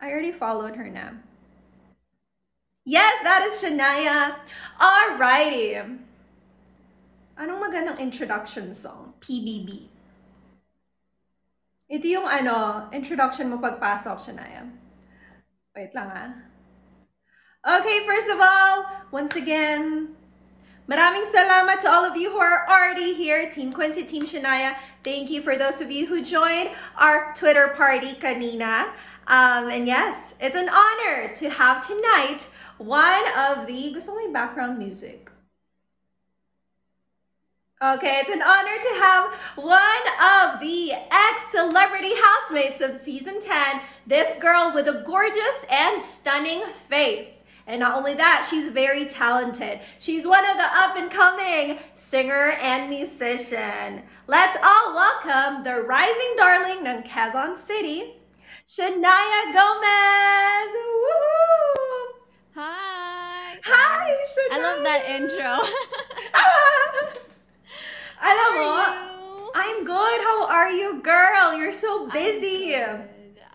I already followed her now. Yes, that is Shanaia. Alrighty. Anong magandang introduction song? PBB. Ito yung ano, introduction mo pagpasok, Shanaia. Wait lang ah. Okay, first of all, once again, maraming salamat to all of you who are already here. Team Quincy, Team Shanaia. Thank you for those of you who joined our Twitter party kanina. Um, and yes, it's an honor to have tonight one of the, gusto mo background music? Okay, it's an honor to have one of the ex-celebrity housemates of season 10, this girl with a gorgeous and stunning face. And not only that, she's very talented. She's one of the up and coming singer and musician. Let's all welcome the rising darling ng City, Shanaia Gomez. Woo! Hi. Hi, Shanaia. I love that intro. Alam How mo, are you? I'm good. How are you, girl? You're so busy.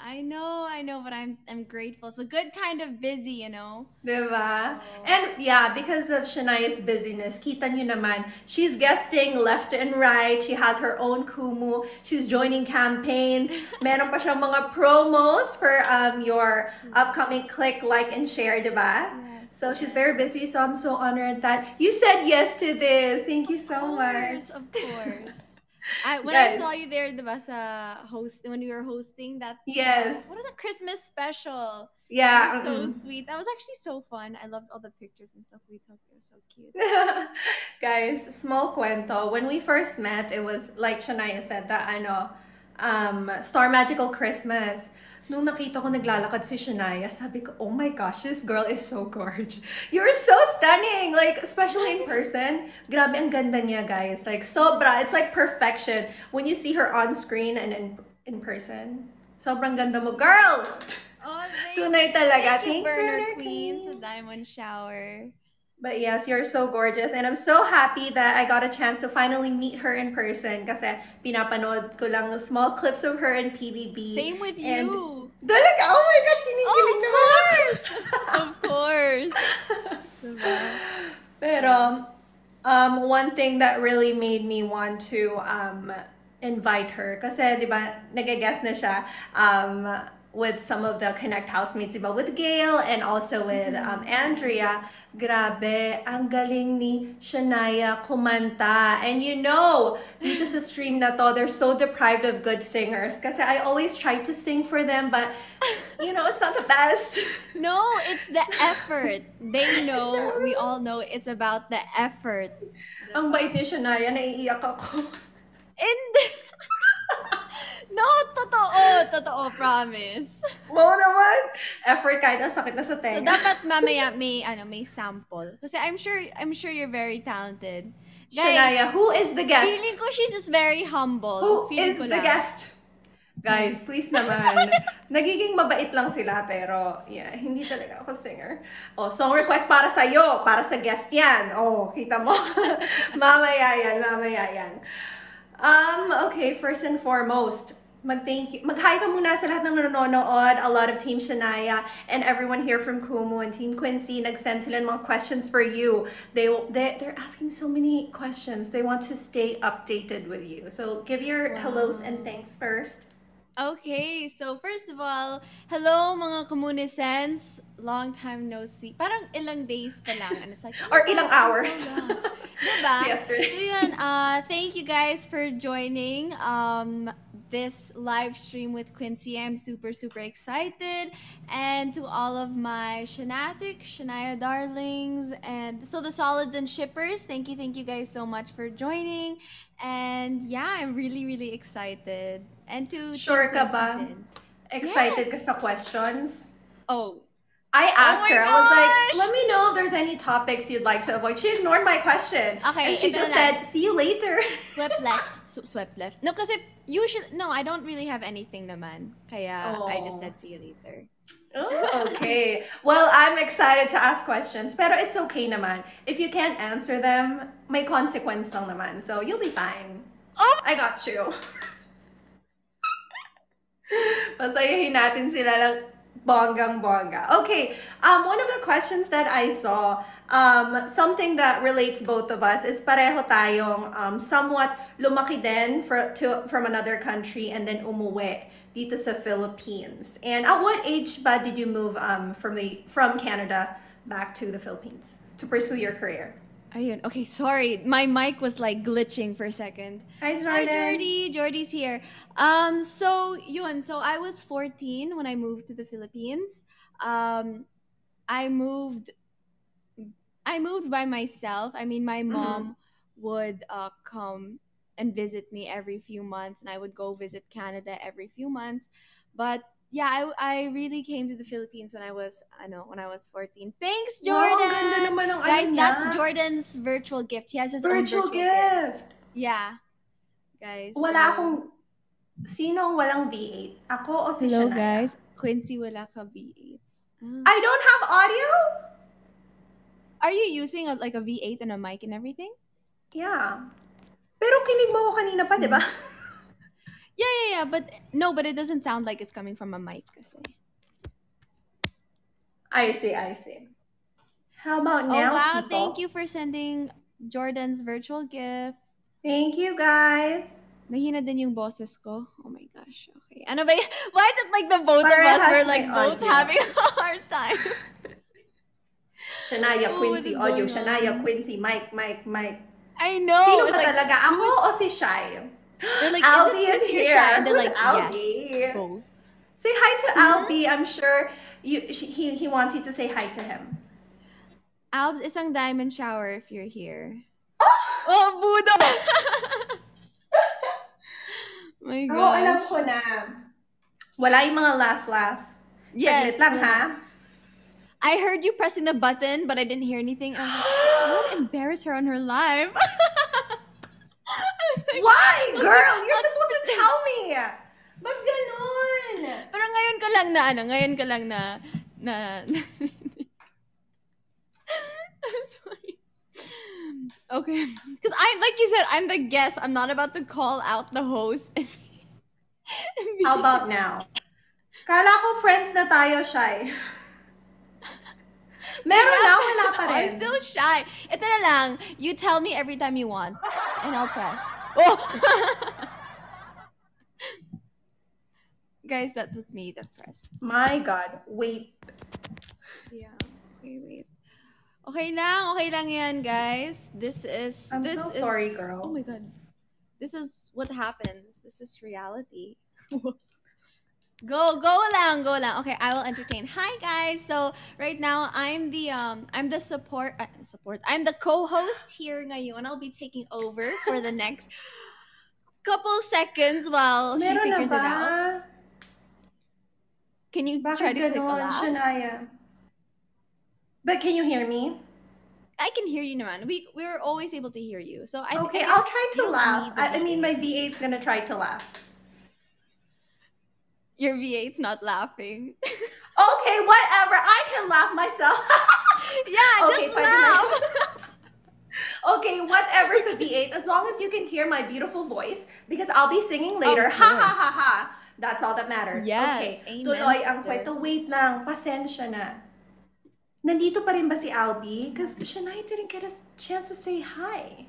I know, I know, but I'm I'm grateful. It's a good kind of busy, you know. Diba? And yeah, because of Shanaia's busyness, kita nyo naman, she's guesting left and right. She has her own kumu. She's joining campaigns. Meron pa siyang mga promos for um, your upcoming click, like, and share, diba? Yes, So she's very busy, so I'm so honored that you said yes to this. Thank you so Of much. course, of course. I, when Guys. I saw you there, diba, sa host when we were hosting that. Yes. What was it? Christmas special. Yeah. So sweet. That was actually so fun. I loved all the pictures and stuff we took. It was so cute. Guys, small cuento. When we first met, it was like Shanaia said that ano, um, Star Magical Christmas. Nung nakita ko naglalakad si Shania, sabi ko, oh my gosh, this girl is so gorgeous. You're so stunning! Like, especially in person. Grabe, ang ganda niya, guys. Like, sobra. It's like perfection. When you see her on screen and in, in person. Sobrang ganda mo, girl! Oh, thank Tunay talaga. Thank you, Thanks, Burner Burner Queen, Queen. sa Diamond Shower. But yes, you're so gorgeous. And I'm so happy that I got a chance to finally meet her in person kasi pinapanood ko lang small clips of her in PBB. Same with And- you. Talaga? Oh my gosh, Oh, kinikilig of naman course! of course. Diba? Pero, um, one thing that really made me want to um, invite her, kasi di ba, nag-guest na siya um, with some of the Connect housemates, ba, with Gail and also with um, Andrea. Grabe, ang galing ni Shanaia kumanta. And you know, dito sa stream na to, they're so deprived of good singers. Kasi I always try to sing for them, but, you know, it's not the best. No, it's the effort. They know, we all know it's about the effort. ang bait ni Shanaia, naiiyak ako. And No, totoo, totoo, promise. Oo naman. Effort kahit ang sakit na sa So tenga. dapat mamaya may ano, may sample. Kasi I'm sure I'm sure you're very talented. Guys, Shania, who is the guest? feeling ko she's just very humble. Who feeling is ko the lang. guest? Guys, please naman. Nagiging mabait lang sila, pero yeah, hindi talaga ako singer. Oh, song request para sa iyo, para sa guest yan. Oh, kita mo. mamaya yan, mamaya yan. Um, okay, first and foremost, mag-thank you. Mag-hi ka muna sa lahat ng nanonood. A lot of Team Shanaia and everyone here from Kumu and Team Quincy. Nag-send sila ng mga questions for you. They, they, they're asking so many questions. They want to stay updated with you. So give your hellos and thanks first. Okay, so first of all, hello mga Komunisens. Long time no see. Parang ilang days pa lang. And it's like, oh Or my ilang hours. it's so long. diba? Yesterday. So yun, uh, thank you guys for joining um, this live stream with Quincy. I'm super, super excited. And to all of my Shanatic, Shanaia darlings, and so the solids and shippers, thank you, thank you guys so much for joining. And yeah, I'm really, really excited. And to Sure Team ka ba? Quincy din. Excited ka Yes. sa questions? Oh, I oh asked my her, I was like, let me know if there's any topics you'd like to avoid. She ignored my question. Okay, And she just said, see you later. swept left. So, swept left. No, kasi usually, no, I don't really have anything naman. Kaya I just Oh. said see you later. Oh, okay. Well, I'm excited to ask questions, pero it's okay naman. If you can't answer them, may consequence lang naman. So you'll be fine. Oh! I got you. Pasayahin natin sila lang Bonggang bonga. Okay, um, one of the questions that I saw, um, something that relates both of us is pareho tayong um, somewhat lumaki din for, to, from another country and then umuwi dito sa Philippines. And at what age ba did you move um, from the from Canada back to the Philippines to pursue your career? Ayun. Okay, sorry. My mic was like glitching for a second. Hi, Jordan. Hi, Jordy. Jordy's here. Um, so yun. So I was 14 when I moved to the Philippines. Um, I moved. I moved by myself. I mean, my mom would uh, come and visit me every few months, and I would go visit Canada every few months. But yeah, I, I really came to the Philippines when I was I know when I was 14. Thanks, Jordan. ang ganda naman ng Guys, ano that's. Jordan's virtual gift. He has his virtual, own virtual gift. gift. Yeah. Guys. Wala so- akong... Sinong walang V8? Ako o si Hello, Shanaia? guys. Quincy, wala ka V8. Ah. I don't have audio? Are you using a, like a V8 and a mic and everything? Yeah. Pero kinig mo ko kanina pa, di ba? Yeah, yeah, yeah. But no, but it doesn't sound like it's coming from a mic. I see, I see. How about oh, now? Oh, wow. people? Thank you for sending Jordan's virtual gift. Thank you, guys. Mahina din yung boses ko. Oh my gosh. Okay. Ano ba Why is it like the both of us were like both audio. having a hard time? Shanaia, Oh, Quincy, audio. Shanaia. Quincy, Mike, Mike, Mike. I know. Sino ba like, talaga? Ako o si Shai? They're like, Albie is here. And they're Who's like, Albie? yes, both. Say hi to Mm-hmm. Albie. I'm sure you. She, he he wants you to say hi to him. Albs, isang diamond shower if you're here. Oh, Budo! My Oo, oh, alam ko na. Wala yung mga laugh-laugh. Yes. Saglit lang, ha? I heard you pressing the button, but I didn't hear anything. I was like, I won't embarrass her on her live. I was like, Why? Girl, you're supposed to tell me. Ba't ganon? Pero ngayon ka lang na, ano, ngayon ka lang na, na, I'm sorry. Okay. Because I, like you said, I'm the guest. I'm not about to call out the host. and be- and be- How about now? Kala ko friends na tayo, Shai. Meron na, wala pa I'm still shy. Ito na lang, you tell me every time you want, and I'll press. Oh! Guys, that was me that pressed. My God, wait. Yeah. Okay, wait. Okay lang, okay lang yan, guys. This is I'm this so is, sorry, girl. Oh my god. This is what happens. This is reality. go, go lang, go lang. Okay, I will entertain. Hi guys. So, right now I'm the um I'm the support uh, support. I'm the co-host here ngayon. I'll be taking over for the next couple seconds while she Meron na figures it out. Can you try Bakit to click a ganon, laugh? Shanaia? But can you hear me? I can hear you, naman. We we're always able to hear you. So I Okay, I I'll try to laugh. I, I mean, my VA is gonna try to laugh. Your V8's not laughing. Okay, whatever. I can laugh myself. yeah, Okay, just laugh. okay, whatever sa V8, as long as you can hear my beautiful voice, because I'll be singing later. Ha ha ha ha. That's all that matters. Yes, okay, amen, tuloy ang sister. kwento. Wait lang, pasensya na. Nandito pa rin ba si Albie? Because Shanaia didn't get a chance to say hi.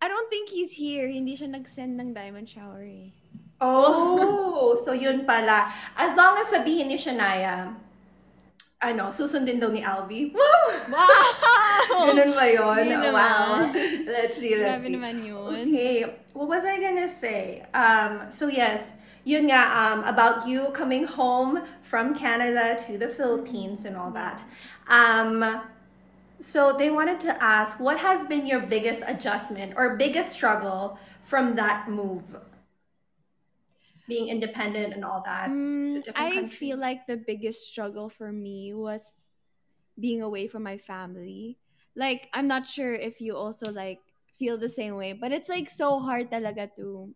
I don't think he's here. Hindi siya nag-send ng diamond shower eh. Oh, so yun pala. As long as sabihin ni Shanaia, ano, susundin daw ni Albie. Woo! Wow! Ganun ba yun? Hindi. Wow. Let's see, let's Grabe see. naman yun. Okay, what was I gonna say? Um, so yes, yun nga, um, about you coming home from Canada to the Philippines and all that. Um, so they wanted to ask, what has been your biggest adjustment or biggest struggle from that move? Being independent and all that. Mm, different I country. feel like the biggest struggle for me was being away from my family. Like, I'm not sure if you also like feel the same way, but it's like so hard talaga to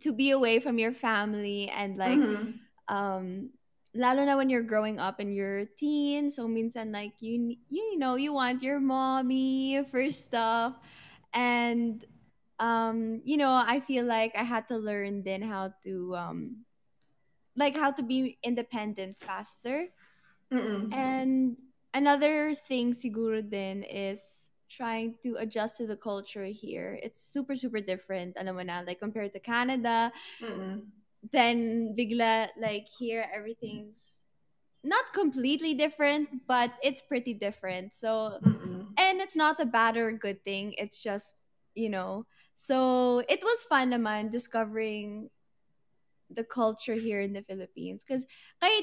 to be away from your family and like Mhm. um lalo na when you're growing up and you're a teen so minsan like you you know you want your mommy for stuff and um you know i feel like i had to learn then how to um like how to be independent faster. Mm-mm. And another thing siguro din is trying to adjust to the culture here. It's super super different, alam mo na, like compared to Canada. Mm-mm. Then bigla like here everything's not completely different, but it's pretty different. So Mm-mm. and it's not a bad or good thing. It's just, you know. So it was fun naman discovering the culture here in the Philippines. Because kahit,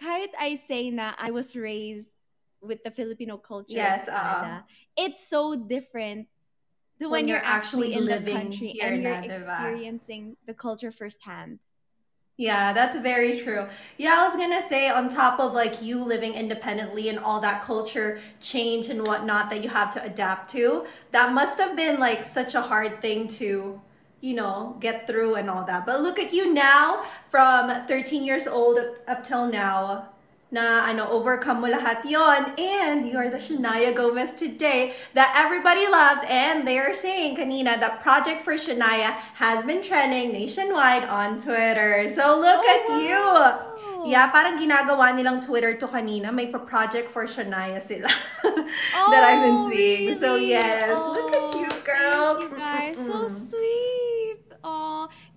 kahit I say na I was raised with the Filipino culture Yes, in uh-uh. Canada, it's so different to when, When you're, you're actually, in the country here and you're na, diba? experiencing the culture firsthand. Yeah, that's very true. Yeah, I was gonna say, on top of like you living independently and all that culture change and whatnot that you have to adapt to, that must have been like such a hard thing to, you know, get through and all that. But look at you now, from 13 years old up, up till now, na ano, overcome mo lahat yon and you are the Shania Gomez today that everybody loves and they are saying kanina that Project for Shania has been trending nationwide on Twitter. So look Oh, at you! wow. Yeah, parang ginagawa nilang Twitter to kanina. May pa-project for Shania sila that I've been Oh, seeing. So really? yes, look at you, Oh, girl. Thank you guys. So sweet.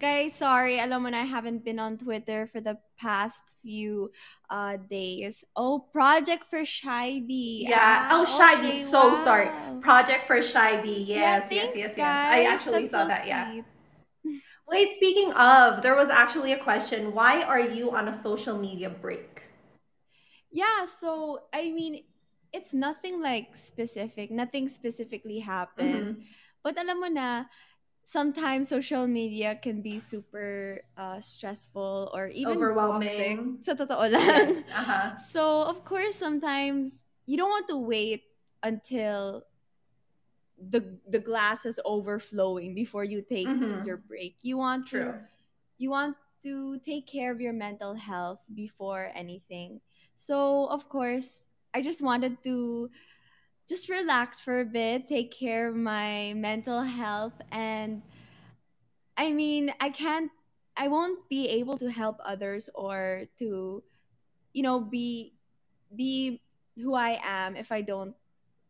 Guys, sorry. Alam mo na I haven't been on Twitter for the past few uh days. Oh, Project for Shy Bee. Yeah. Ah, Oh, Shy Bee. okay, So sorry. Project for Shy Bee. Yeah, Yes, yes, yes, yes. I actually That's saw so that. Yeah. Wait, speaking of, there was actually a question. Why are you on a social media break? Yeah, so I mean, it's nothing like specific. Nothing specifically happened. Mhm. But alam mo na, sometimes social media can be super uh, stressful or even Overwhelming. toxic. Sa totoo lang. Uh-huh. So, of course, sometimes you don't want to wait until the the glass is overflowing before you take Mhm. your break. You want True. to you want to take care of your mental health before anything. So, of course, I just wanted to just relax for a bit, take care of my mental health and I mean, I can't I won't be able to help others or to you know be be who I am if I don't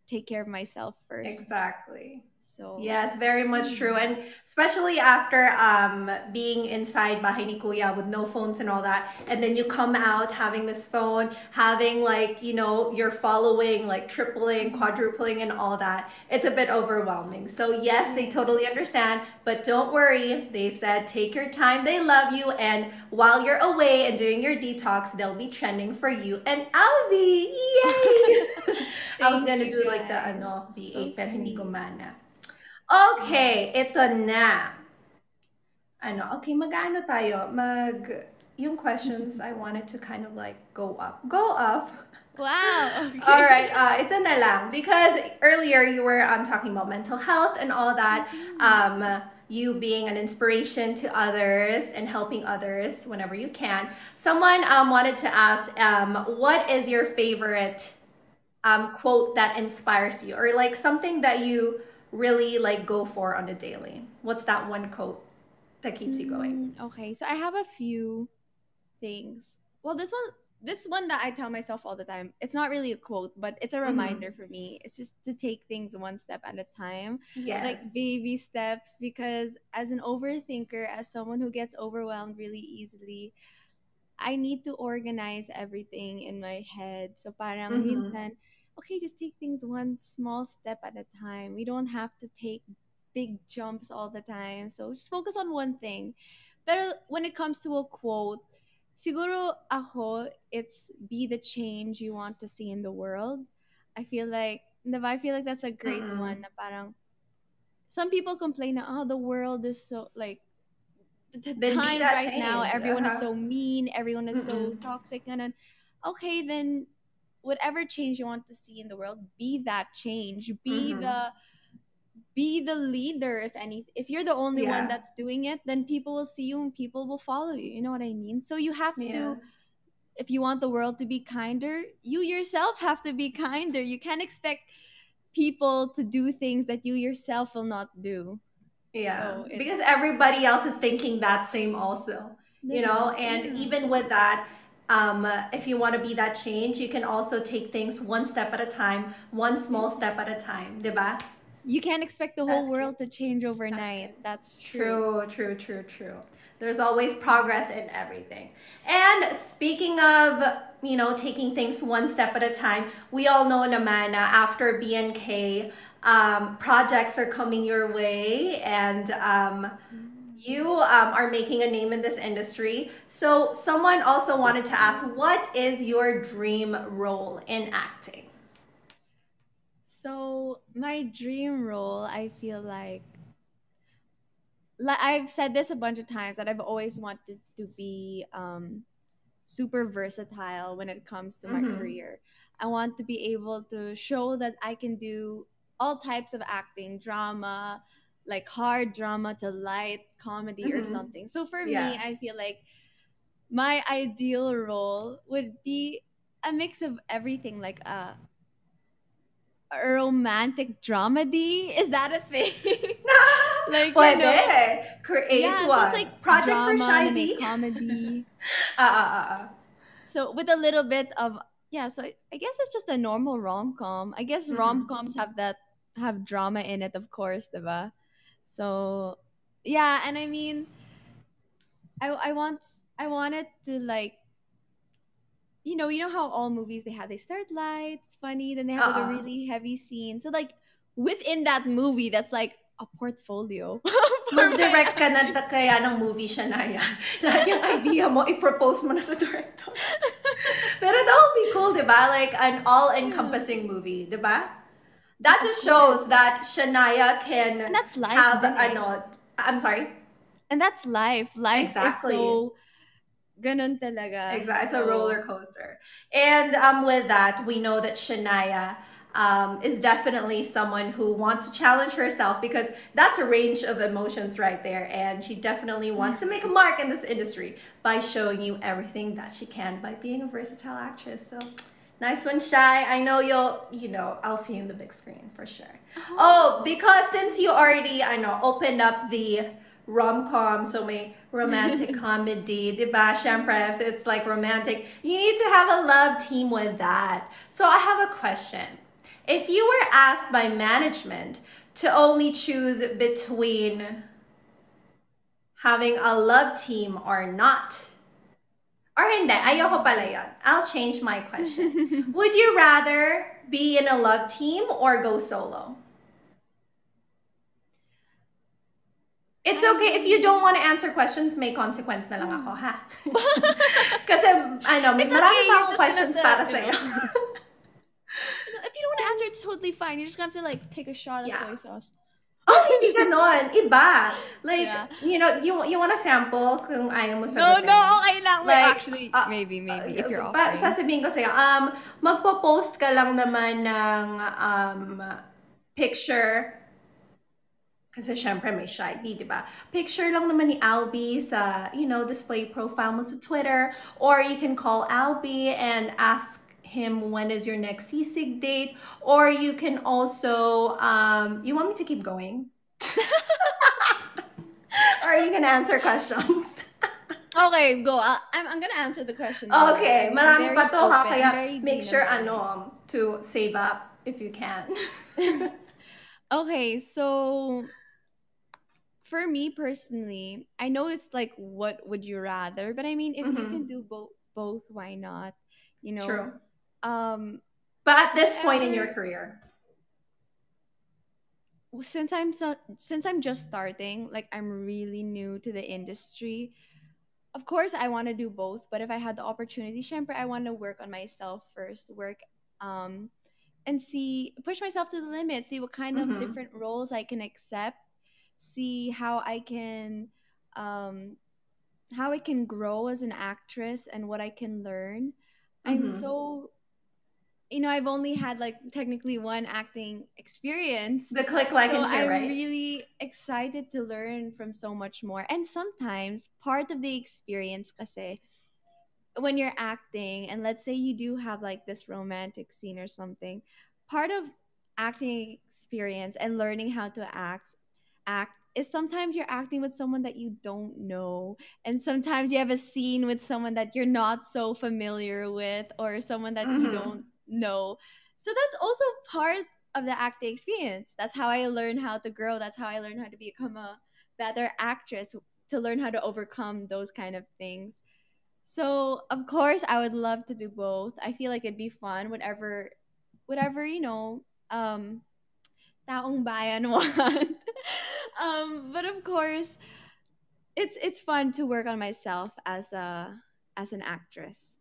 take care of myself first. Exactly. So Yes, very much true. And especially after um, being inside bahay ni Kuya with no phones and all that, and then you come out having this phone, having like, you know, you're following like tripling, quadrupling, and all that, it's a bit overwhelming. So, yes, they totally understand, but don't worry. They said take your time, they love you, and while you're away and doing your detox, they'll be trending for you and Albie. Yay! I was gonna do like the guys. ano, V8, So pero hindi gumana. Okay, ito na. Ano, okay, mag-ano tayo? Mag, yung questions I wanted to kind of like go up. Go up. wow. Okay. All right, uh, ito na lang. Because earlier you were um, talking about mental health and all that. Um, you being an inspiration to others and helping others whenever you can. Someone um, wanted to ask, um, what is your favorite um, quote that inspires you, or like something that you really like go for on a daily? What's that one quote that keeps you going? Mm, Okay, so I have a few things. Well, this one, this one that I tell myself all the time. It's not really a quote, but it's a Mhm. reminder for me. It's just to take things one step at a time, Yes. like baby steps. Because as an overthinker, as someone who gets overwhelmed really easily, I need to organize everything in my head. So parang Mhm. minsan, okay, just take things one small step at a time. We don't have to take big jumps all the time. So just focus on one thing. Pero when it comes to a quote, siguro ako, it's be the change you want to see in the world. I feel like? I feel like that's a great Mm-mm. one. Na parang, some people complain oh, the world is so, like, the Then time right now, everyone is uh-huh. so mean, everyone is so Mm-mm. toxic. Ganun. Okay, then whatever change you want to see in the world, be that change. Be Mhm. the be the leader if any if you're the only Yeah. one that's doing it then people will see you and people will follow you you know what i mean so you have Yeah. to if you want the world to be kinder you yourself have to be kinder you can't expect people to do things that you yourself will not do Yeah, So because everybody else is thinking that same also. you know and even with that um, if you want to be that change you can also take things one step at a time one small step at a time diba you can't expect the whole That's world true. to change overnight. That's, That's true. true. True true there's always progress in everything. And speaking of you know taking things one step at a time we all know naman after bnk um, projects are coming your way and um, you um, are making a name in this industry. So, someone also wanted to ask, what is your dream role in acting? So, my dream role, I feel like, like I've said this a bunch of times that I've always wanted to be um, super versatile when it comes to my mm-hmm. career. I want to be able to show that I can do all types of acting, drama, like hard drama to light comedy mm-hmm. or something. So for yeah. me, I feel like my ideal role would be a mix of everything, like a, a romantic dramedy. Is that a thing? like Pwede. you know, create yeah, one. So it's like project drama, for Shy comedy. uh, uh, uh, uh. So with a little bit of yeah, so I guess it's just a normal rom com. I guess mm-hmm. rom coms have that have drama in it, of course, diba? So yeah, and I mean, I I want I wanted to like you know, you know how all movies they have they start light, it's funny, then they have like a uh-uh. really heavy scene. So like within that movie, that's like a portfolio. Mag-direct ka na kaya ng movie yan. Lahat yung idea mo, i-propose mo na sa director. Pero that would be cool, di ba? Like an all-encompassing movie, di ba? That just shows that Shanaia can and that's life, have ano, I'm sorry. And that's life. Life exactly. is so ganun talaga. Exactly. It's so. a roller coaster. And um with that, we know that Shanaia um, is definitely someone who wants to challenge herself because that's a range of emotions right there. And she definitely wants to make a mark in this industry by showing you everything that she can by being a versatile actress. So Nice one, Shy. I know you'll, you know, I'll see you in the big screen for sure. Oh, oh because since you already, I know, opened up the rom-com, so may romantic comedy, diba? Syempre, if it's like romantic, you need to have a love team with that. So I have a question. If you were asked by management to only choose between having a love team or not, or hindi, ayoko pala yun. I'll change my question. Would you rather be in a love team or go solo? It's okay if you um, don't want to answer questions, may consequence na lang ako, ha? Kasi, ano, may it's marami okay, pa akong questions to, para sa'yo. if you don't want to answer, it's totally fine. You're just gonna have to, like, take a shot of yeah. soy sauce. Oh, hindi ganon. Iba. Like, yeah. you know, you you want a sample kung ayaw mo sagutin. No, no, okay lang. Like, actually, uh, maybe, maybe, uh, if you're offering. Sasabihin ko sa'yo, um, magpo-post ka lang naman ng um, picture kasi syempre may shy di ba? Picture lang naman ni Albie sa, you know, display profile mo sa Twitter. Or you can call Albie and ask him when is your next sisig date or you can also um you want me to keep going? Or you can answer questions. Okay go. I am I'm gonna answer the question. Okay marami pa to ha? kaya make sure ano to save up if you can. Okay so for me personally i know it's like what would you rather but i mean if mm-hmm. you can do both both why not? You know True um, but at this point in your career, since I'm so since I'm just starting, like I'm really new to the industry. Of course, I want to do both, but if I had the opportunity, syempre, I want to work on myself first, work um, and see push myself to the limit, see what kind mm-hmm. of different roles I can accept, see how I can um, how I can grow as an actress and what I can learn. Mm-hmm. I'm so you know, I've only had like technically one acting experience. The click, like, so and share, I'm right? really excited to learn from so much more. And sometimes part of the experience, kasi, when you're acting, and let's say you do have like this romantic scene or something, part of acting experience and learning how to act act is sometimes you're acting with someone that you don't know and sometimes you have a scene with someone that you're not so familiar with or someone that mm-hmm. you don't know so that's also part of the acting experience. That's how i learned how to grow. That's how i learned how to become a better actress to learn how to overcome those kind of things. So of course i would love to do both. I feel like it'd be fun whatever whatever you know um taong bayan want. Um, but of course, it's it's fun to work on myself as a as an actress.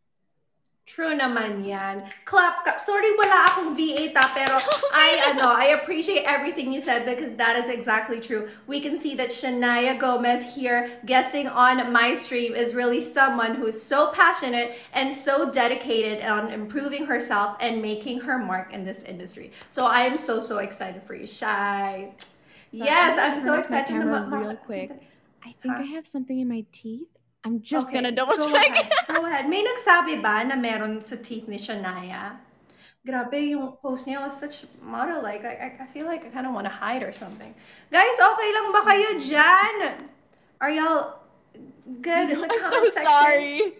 True naman yan. Claps, claps. Sorry, wala akong V8 ah, pero I, ano, I appreciate everything you said because that is exactly true. We can see that Shanaia Gomez here guesting on my stream is really someone who's so passionate and so dedicated on improving herself and making her mark in this industry. So I am so, so excited for you, Shy. So yes, I'm so excited. My camera real quick. I think huh? I have something in my teeth. I'm just okay, gonna double go check. Ahead. Go ahead. May nagsabi ba na meron sa teeth ni Shanaia? Grabe yung post niya was such model like I, I feel like I kind of want to hide or something. Guys, okay lang ba kayo dyan? Are y'all good in the I'm so section? sorry.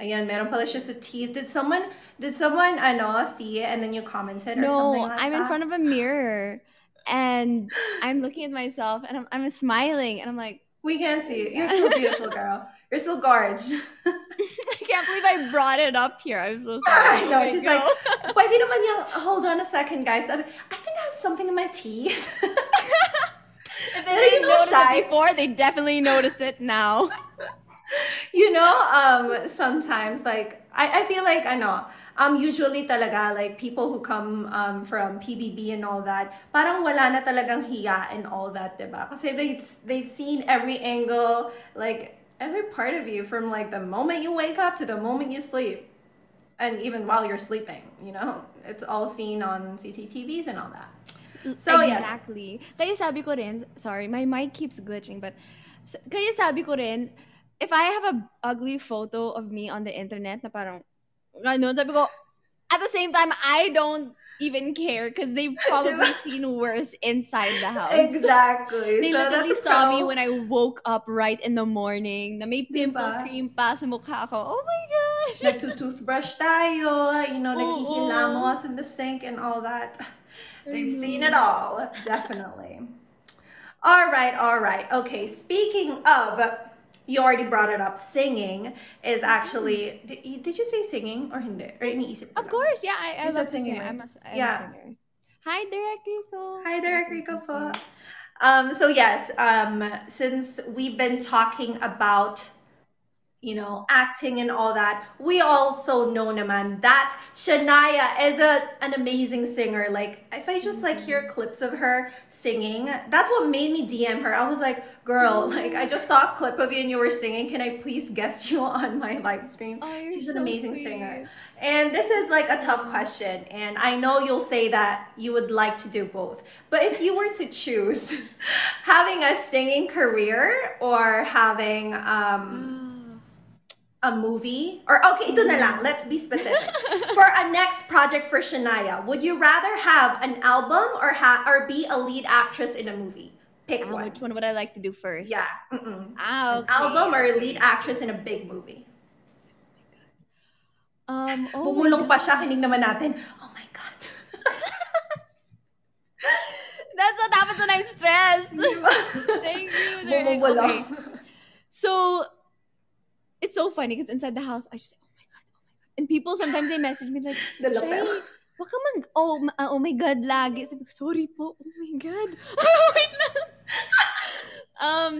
Ayan, meron pala siya sa teeth. Did someone did someone ano see it and then you commented or no, something like I'm that? in front of a mirror and I'm looking at myself and I'm, I'm smiling and I'm like, we can't see you. You're so beautiful, girl. You're so gorge. I can't believe I brought it up here. I'm so sorry. I know. She's go. like, why did naman hold on a second, guys. I, think I have something in my teeth. if they didn't notice shy. it before, they definitely noticed it now. you know, um, sometimes like I, I feel like I know um, usually talaga, like people who come um, from PBB and all that, parang wala na talagang hiya and all that, diba? Kasi they, they've seen every angle, like every part of you from like the moment you wake up to the moment you sleep. And even while you're sleeping, you know, it's all seen on CCTVs and all that. So, exactly. Yes. Kaya sabi ko rin, sorry, my mic keeps glitching, but kaya sabi ko rin, if I have a ugly photo of me on the internet na parang Ganun. Sabi ko, at the same time, I don't even care because they've probably seen worse inside the house. Exactly. They so literally saw me when I woke up right in the morning na may pimple diba? cream pa sa mukha ko. Oh my gosh! Nagtutoothbrush tayo, you know, oh, naghihilamos oh. in the sink and all that. They've mm-hmm. seen it all, definitely. all right, all right. Okay, speaking of you already brought it up. Singing is actually. Did you, did you say singing or hindi? Or iniisip Of course, yeah. I, I love singing. I'm a, I'm yeah. a singer. Hi, Derek Rico. Hi, Derek Rico po. Um, so yes, um, since we've been talking about you know, acting and all that. We also know naman that Shanaia is a, an amazing singer. Like, if I just like hear mm-hmm. clips of her singing, that's what made me DM her. I was like, girl, mm-hmm. like I just saw a clip of you and you were singing. Can I please guest you on my live stream? Oh, She's so an amazing sweet. singer. And this is like a tough question. And I know you'll say that you would like to do both. But if you were to choose having a singing career or having um mm. A movie? Or okay ito na lang. Let's be specific. For a next project for Shanaia would you rather have an album or ha- or be a lead actress in a movie? Pick ah, one. which one would I like to do first? Yeah mm ah, okay. album or a lead actress in a big movie? Um oh bumulong pa siya kinig naman natin. Oh my god. That's what happens when I'm stressed. Thank you. Okay. So it's so funny because inside the house, I just say, oh my god, oh my god. And people sometimes they message me like, Shay, wag ka mag, oh, uh, oh my god, lagi. Sabi ko, sorry po, oh my god. Wait lang. um,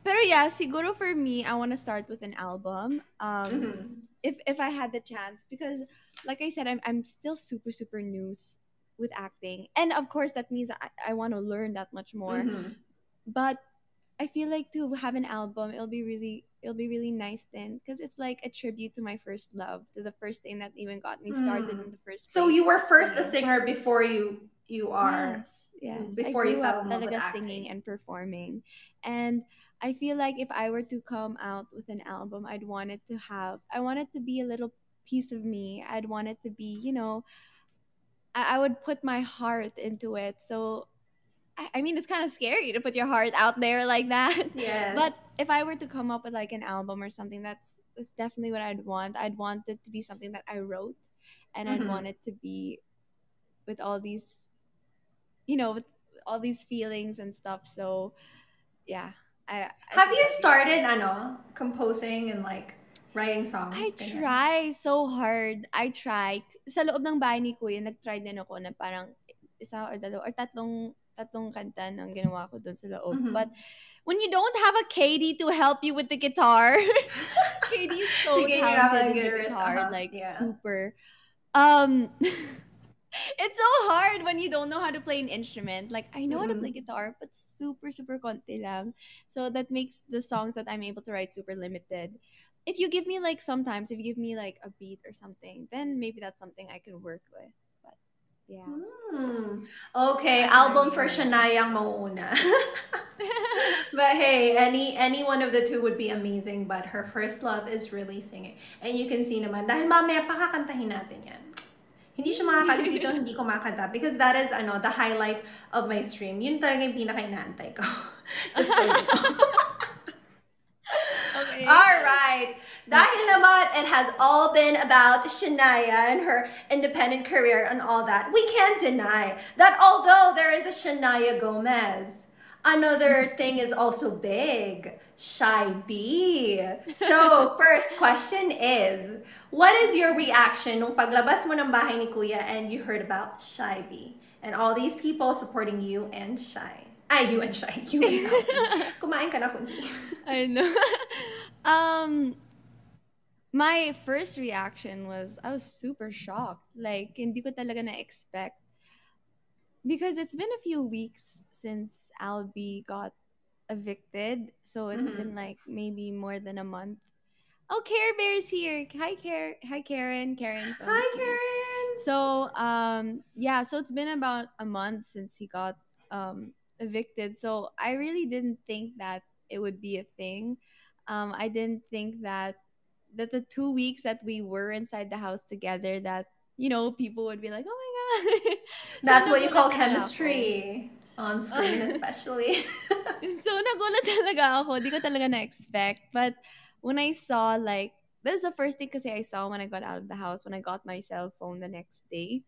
pero yeah, siguro for me, I want to start with an album. Um, mm-hmm. if if I had the chance, because like I said, I'm I'm still super super new with acting, and of course that means I, I want to learn that much more. Mm-hmm. But I feel like to have an album, it'll be really it'll be really nice then because it's like a tribute to my first love, to the first thing that even got me started mm. in the first. So you were first a singer before you you are. Yes. Yes. Before you fell in love with singing and performing, and I feel like if I were to come out with an album, I'd want it to have. I want it to be a little piece of me. I'd want it to be, you know, I, I would put my heart into it. So I mean, it's kind of scary to put your heart out there like that. Yes. But if I were to come up with like an album or something, that's that's definitely what I'd want. I'd want it to be something that I wrote, and I'd Mhm. want it to be with all these, you know, with all these feelings and stuff. So, yeah. I, I Have you started, ano, composing and like writing songs? I Ganyan. try so hard. I try. Sa loob ng bahay ni Kuya, nag-try din ako na parang isa or dalawa or tatlong tatlong kanta nang ginawa ko dun sa loob. Mhm. But when you don't have a Katie to help you with the guitar, Katie is so Sige, talented in the guitar, uh-huh, like yeah. super. Um, it's so hard when you don't know how to play an instrument. Like I know how to play guitar, but super super konti lang. So that makes the songs that I'm able to write super limited. If you give me like sometimes, if you give me like a beat or something, then maybe that's something I can work with. Yeah. Hmm. Okay, album for Shanaia ang mauuna. but hey, any any one of the two would be amazing. But her first love is really singing, and you can see naman dahil mamaya pakakantahin natin yan. Hindi siya makakalis dito, hindi ko makakanta. Because that is, ano, the highlight of my stream. Yun talaga yung pinaka-inaantay ko. Just so you know. Okay. All right. Dahil naman it has all been about Shanaia and her independent career and all that, we can't deny that although there is a Shanaia Gomez, another thing is also big. Shy B. So, first question is, what is your reaction nung paglabas mo ng bahay ni Kuya and you heard about Shy B and all these people supporting you and Shy? Ay, you and Shy. You and Kumain ka na, Quincy. I know. um my first reaction was I was super shocked. Like hindi ko talaga na-expect. Because it's been a few weeks since Albie got evicted. So it's Mhm. been like maybe more than a month. Oh, Care Bear's here. Hi, Care. Hi, Karen. Karen. Hi, Karen. so um yeah, so it's been about a month since he got um evicted. So I really didn't think that it would be a thing. Um I didn't think that that the two weeks that we were inside the house together that you know people would be like, "Oh my god." So That's what you call nagulat talaga ako. chemistry. On screen, especially. so nagulat talaga ako. Di ko talaga na-expect. But when I saw like, this is the first thing kasi I saw when I got out of the house, when I got my cell phone the next day.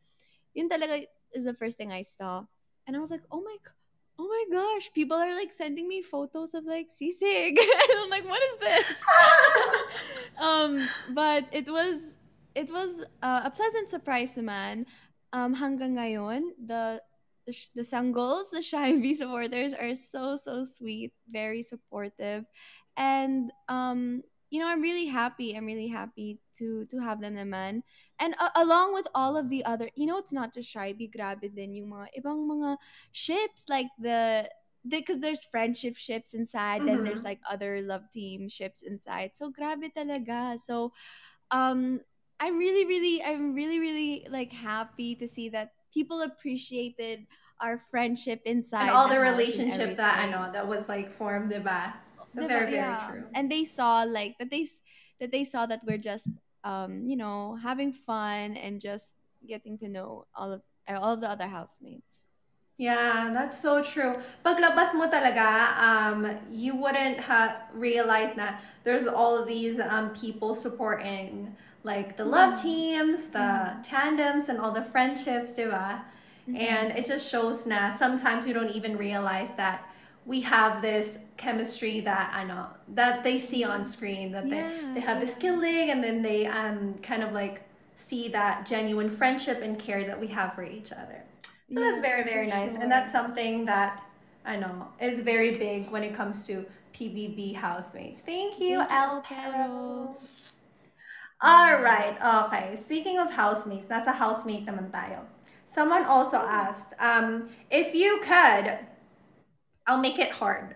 Yun talaga is the first thing I saw. And I was like, oh my, g- oh my gosh, people are like sending me photos of like sisig. and I'm like, what is this? um, but it was, it was uh, a pleasant surprise naman. Um, hanggang ngayon, the the, the Sangles, the Shy V supporters are so so sweet, very supportive, and um, you know I'm really happy. I'm really happy to to have them naman, and uh, along with all of the other, you know, it's not just Shy V, grabe din yung mga ibang mga ships like the because there's friendship ships inside, then there's like other love team ships inside. So grabe talaga. So um I'm really, really, I'm really, really like happy to see that people appreciated our friendship inside and all the relationship that I know that was like formed, diba? Diba? Very, very Yeah. true. And they saw like that they that they saw that we're just um you know having fun and just getting to know all of all of the other housemates. Yeah, that's so true. Paglabas mo talaga, um, you wouldn't have realized that there's all of these um, people supporting like the love teams, the tandems, and all the friendships, diba? And it just shows na sometimes we don't even realize that we have this chemistry that I know that they see on screen that they, Yeah, they have this yeah. killing and then they um kind of like see that genuine friendship and care that we have for each other. So that's very very nice sure. and that's something that I know is very big when it comes to PBB housemates. Thank you, Thank El. Pero. All right. Okay. Speaking of housemates, nasa housemate naman tayo. Someone also asked, um, if you could, I'll make it hard.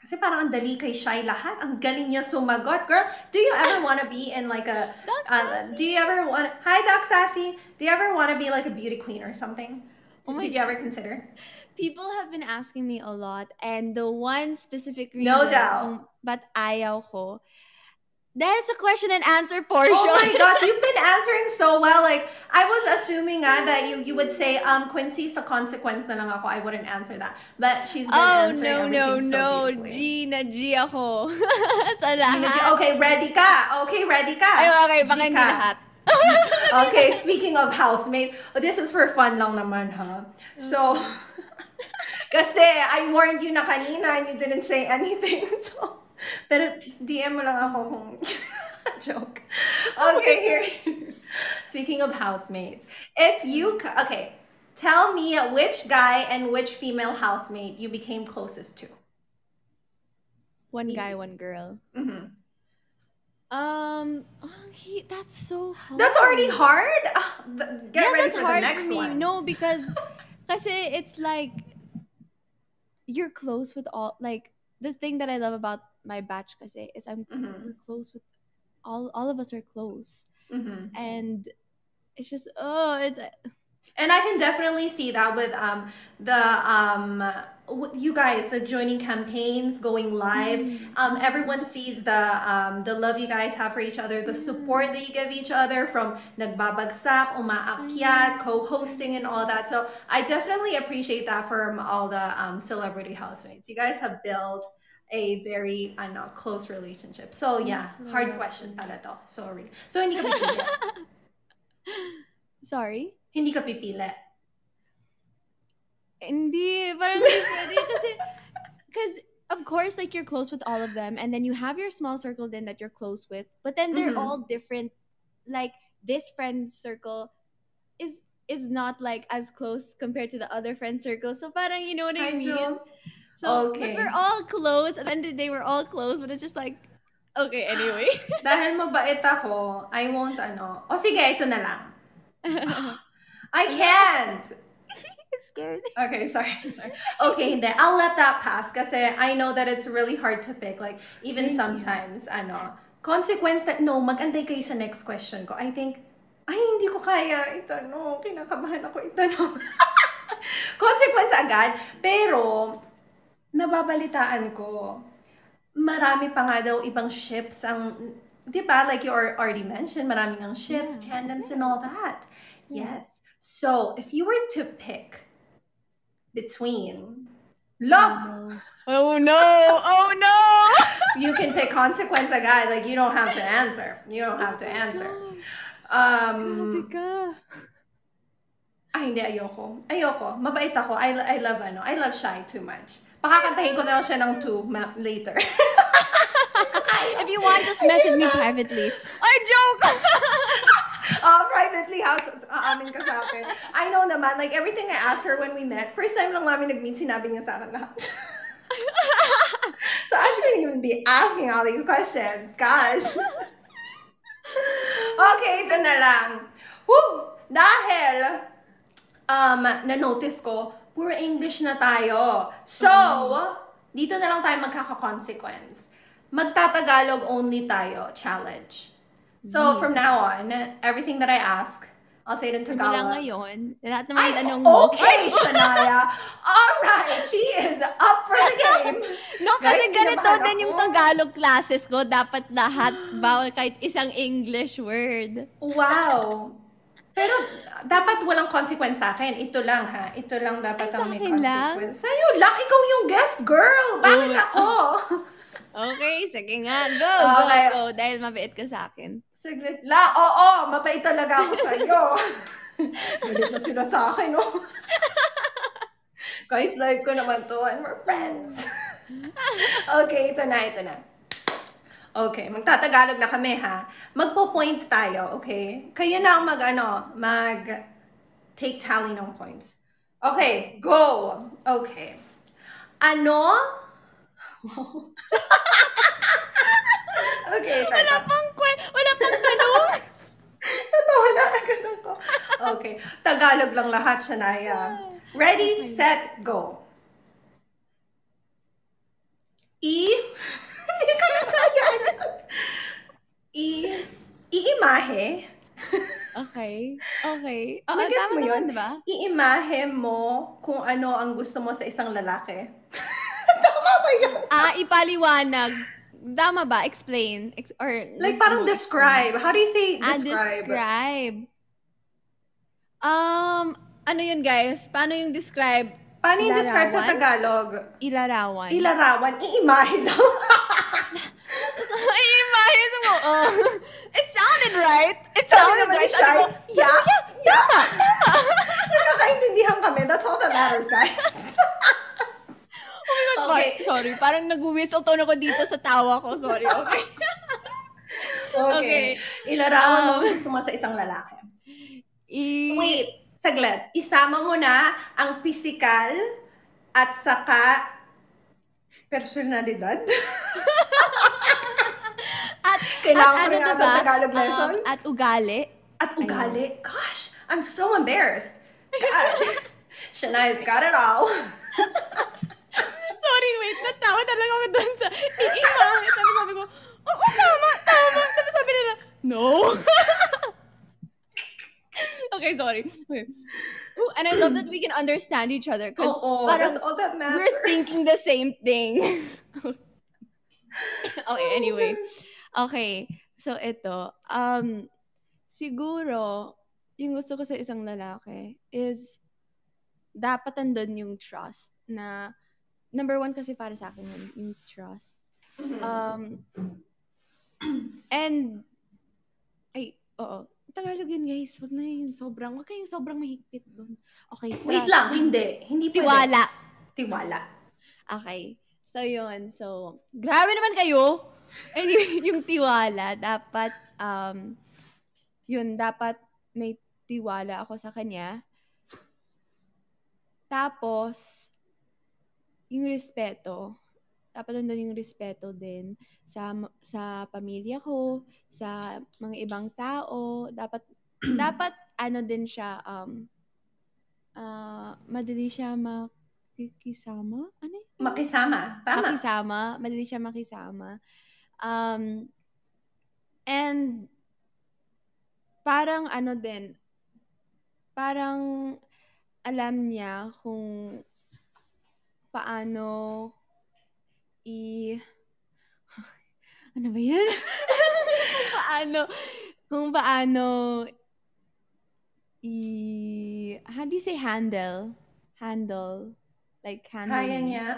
Kasi parang ang dali kay Shy lahat. Ang galing niya sumagot. Girl, do you ever want to be in like a, Doc uh, do you ever want, hi Doc Sassy, do you ever want to be like a beauty queen or something? Oh Did you ever consider? People have been asking me a lot, and the one specific reason No doubt. But ayaw ko, That's a question and answer portion. Oh my gosh, you've been answering so well. Like, I was assuming nga that you you would say, um, Quincy, sa consequence na lang ako. I wouldn't answer that. But she's been oh, answering no, no, so no. beautifully. G na G ako. Sa Gina, lahat. Okay, ready ka. Okay, ready ka. Ay, okay, baka hindi lahat. Okay, speaking of housemate, oh, this is for fun lang naman, ha? So, kasi I warned you na kanina and you didn't say anything. So, pero DM mo lang ako kung joke. Okay, here. Speaking of housemates, if you, okay, tell me which guy and which female housemate you became closest to. One guy, one girl. Mhm. Um, oh, he, that's so hard. That's already hard. Ah, Get yeah, ready that's for hard the next for me. one. No, because kasi it's like you're close with all like the thing that I love about my batch kasi is I'm Mhm. we're close with all all of us are close. Mhm. And it's just oh it's And I can definitely see that with um the um you guys the joining campaigns going live. Um, everyone sees the um the love you guys have for each other, the support that you give each other from nagbabagsak, umaakyat, co-hosting, and all that. So I definitely appreciate that from all the um celebrity housemates. You guys have built a very uh, no, close relationship. So yeah, hard question pala to. Sorry. So hindi ka pipili. sorry. hindi ka pipili. Hindi, parang hindi pwede kasi because of course like you're close with all of them and then you have your small circle then that you're close with but then they're Mhm. all different like this friend circle is is not like as close compared to the other friend circle so parang you know what I Hi, mean Jules. So Okay. but we're all close and then they were all close but it's just like okay anyway Dahil mabait ako, I won't ano. O sige, ito na lang. I can't! scared Okay, sorry, sorry. Okay, hindi. I'll let that pass kasi I know that it's really hard to pick. Like, even Thank you. sometimes, ano, consequence that, no, magantay kayo sa next question ko. I think, ay, hindi ko kaya itanong. Kinakabahan ako itanong. consequence agad. Pero, nababalitaan ko, marami pa nga daw ibang ships ang, di ba, like you al- already mentioned, maraming ang ships, Yeah. tandems, and all that. Yeah. Yes. So, if you were to pick between love, oh no oh no you can pick consequence agad. Like, you don't have to answer. You don't have to answer. Um, ay, hindi, ayoko. Ayoko. Mabait ako. I, I love, ano, I love shy too much. Pakakantahin ko na lang siya ng two ma- later. If you want, just message me privately. I joke! uh, privately house, aamin ka sa akin. I know naman, like, everything I asked her when we met, first time lang namin nag-meet, sinabi niya sa akin lahat. so I shouldn't even be asking all these questions. Gosh. okay, ito na lang. Woo! Dahil, um, na-notice ko, puro English na tayo. So, dito na lang tayo magkaka-consequence. Magtatagalog only tayo, challenge. So, from now on, everything that I ask, I'll say it in Hindi lang Tagalog. ngayon. Lahat naman Ay, tanong mo. okay, Shania. Alright, she is up for the game. No, Guys, kasi ganito kinabahan din yung. Tagalog classes ko. Dapat lahat, bawal kahit isang English word. Wow. Pero dapat walang consequence sa akin. Ito lang ha. Ito lang dapat Ay, ang may akin lang? consequence. Sa'yo lang. Ikaw yung guest girl. Bakit Oh. ako? Okay, sige nga. Go, Okay. go, go. Dahil mabait ka sa akin. Saglit lang. Oo, mabait talaga ako sa'yo. Galit na sila sa akin, no? Guys, live ko naman to and we're friends. okay, ito na, ito na. Okay, magtatagalog na kami ha. Magpo-points tayo, okay? Kayo na ang mag, ano, mag take tally ng points. Okay, go! Okay. Ano? okay, Wala pang, kwe- wala pang tanong. Natawa na agad ako. Okay. Tagalog lang lahat, Shania. Ready, set, go. I... Hindi ko na kaya. I... Iimahe. Okay. Okay. Oo, Nagets tama mo yun? diba? Iimahe mo kung ano ang gusto mo sa isang lalaki. Tama ba yun? Ah, ipaliwanag. tama ba? Explain. Ex- or Like parang describe. How do you say explain? Ah, describe? describe. Um, ano yun guys? Paano yung describe? Paano yung describe sa Ilarawan? Tagalog? Ilarawan. Ilarawan. Iimahe daw. Imagine mo, oh. It sounded right. It Sabi sounded ni right. Sabi ko, yeah, yeah. Nakakaintindihan kami. That's all that matters, guys. oh my God, Okay. Sorry, parang nag-whistle tone ako dito sa tawa ko. Sorry, okay. okay. Ilarawan mo Um, gusto mo sa isang lalaki. I- Wait, saglit. Isama mo na ang physical at saka personalidad. At, Kailangan at ko rin ano to ata ba? Tagalog Um, lessons. at ugali. At ugali. Gosh, I'm so embarrassed. Shania's got it all. Sorry, wait. Natawa talaga ako doon sa iimahe. Tapos sabi ko, oo, tama, tama. Tapos sabi nila, no. okay, sorry. Okay. Ooh, and I love that we can understand each other. Because Oo, parang that's all that matters. we're thinking the same thing. okay, anyway. Okay. So, ito. Um, siguro, yung gusto ko sa isang lalaki is dapat andun yung trust na number one kasi para sa akin yun, yung trust. Um, and, ay, oo. Tagalog yun, guys. Wag na yung sobrang, wag kayong sobrang mahigpit dun. Okay, Wait trust. lang, hindi. Hindi pwede. Tiwala. Tiwala. Okay. So, yun. So, grabe naman kayo. Anyway, yung tiwala, dapat, um, yun, dapat may tiwala ako sa kanya. Tapos, yung respeto, dapat nandun yung respeto din sa sa pamilya ko, sa mga ibang tao. Dapat, dapat, ano din siya, um, ah madali siya makikisama? Ano yun? Makisama. Tama. makisama. Madali siya makisama. Um, and parang ano din, parang alam niya kung paano i ano ba yan? kung paano kung paano i how do you say handle handle like handle Kaya niya.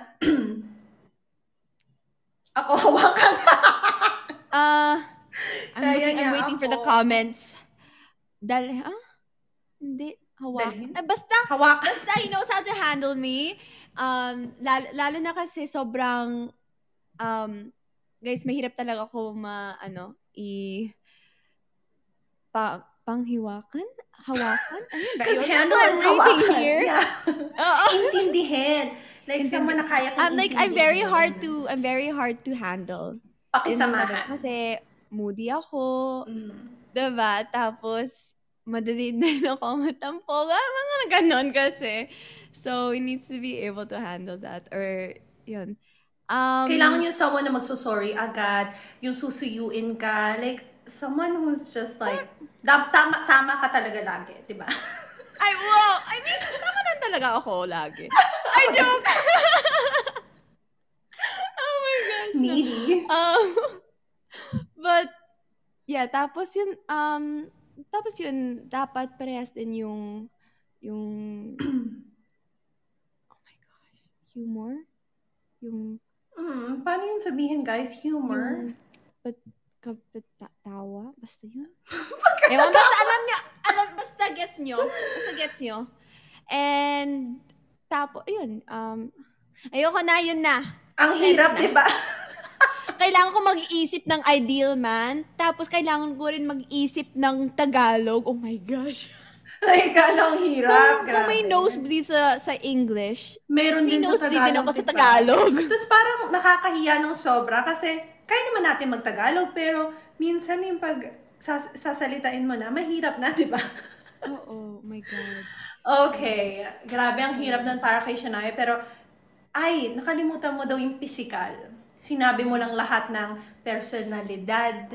Ako, hawakan. Uh, I'm Kaya looking, I'm waiting for the comments. Dal, ah? Hindi. Hawak. Dalhin? Ah, basta, Hawakan. basta he knows how to handle me. Um, lalo, lalo na kasi sobrang, um, guys, mahirap talaga ako ma, ano, i, pa, panghiwakan? Hawakan? Ano Because I'm reading hawakan. here. Yeah. Oo. Intindihin. Like, Intindi- someone na kaya kang I'm like, I'm very hard to, I'm very hard to handle. Pakisamahan. Kasi, moody ako, Mm. Diba? Tapos, madali din ako matampok. Ah, mga ganon kasi. So, he needs to be able to handle that. Or, yun. Um, Kailangan yung someone na magsusorry agad, yung susuyuin ka, like, someone who's just like, dam- tama, tama ka talaga lagi, di ba? Ay, wow! I mean, tama lang talaga ako lagi. Ay, joke! oh my gosh. Needy. Um, but, yeah, tapos yun, um, tapos yun, dapat parehas din yung, yung, humor? Yung, Mm, paano yun sabihin, guys? Humor? yung, but, kapatawa? Basta yun? Ewan, basta alam niya, alam, basta gets nyo. Basta gets nyo. And, tapo, yun, um, ayoko na, yun na. Ang Set hirap, di ba? kailangan ko mag-iisip ng ideal man, tapos kailangan ko rin mag-isip ng Tagalog. Oh my gosh. Like, anong hirap. Kung, kung may nosebleed sa, sa English, Meron may din sa nosebleed Tagalog. din ako sa? Tagalog. Tapos parang nakakahiya ng sobra kasi kaya naman natin magtagalog pero minsan yung pag sas- sasalitain mo na, mahirap na, di ba? Oo, oh, my God. Okay. Grabe ang hirap nun para kay Shania. Pero, ay, nakalimutan mo daw yung physical. Sinabi mo lang lahat ng personalidad.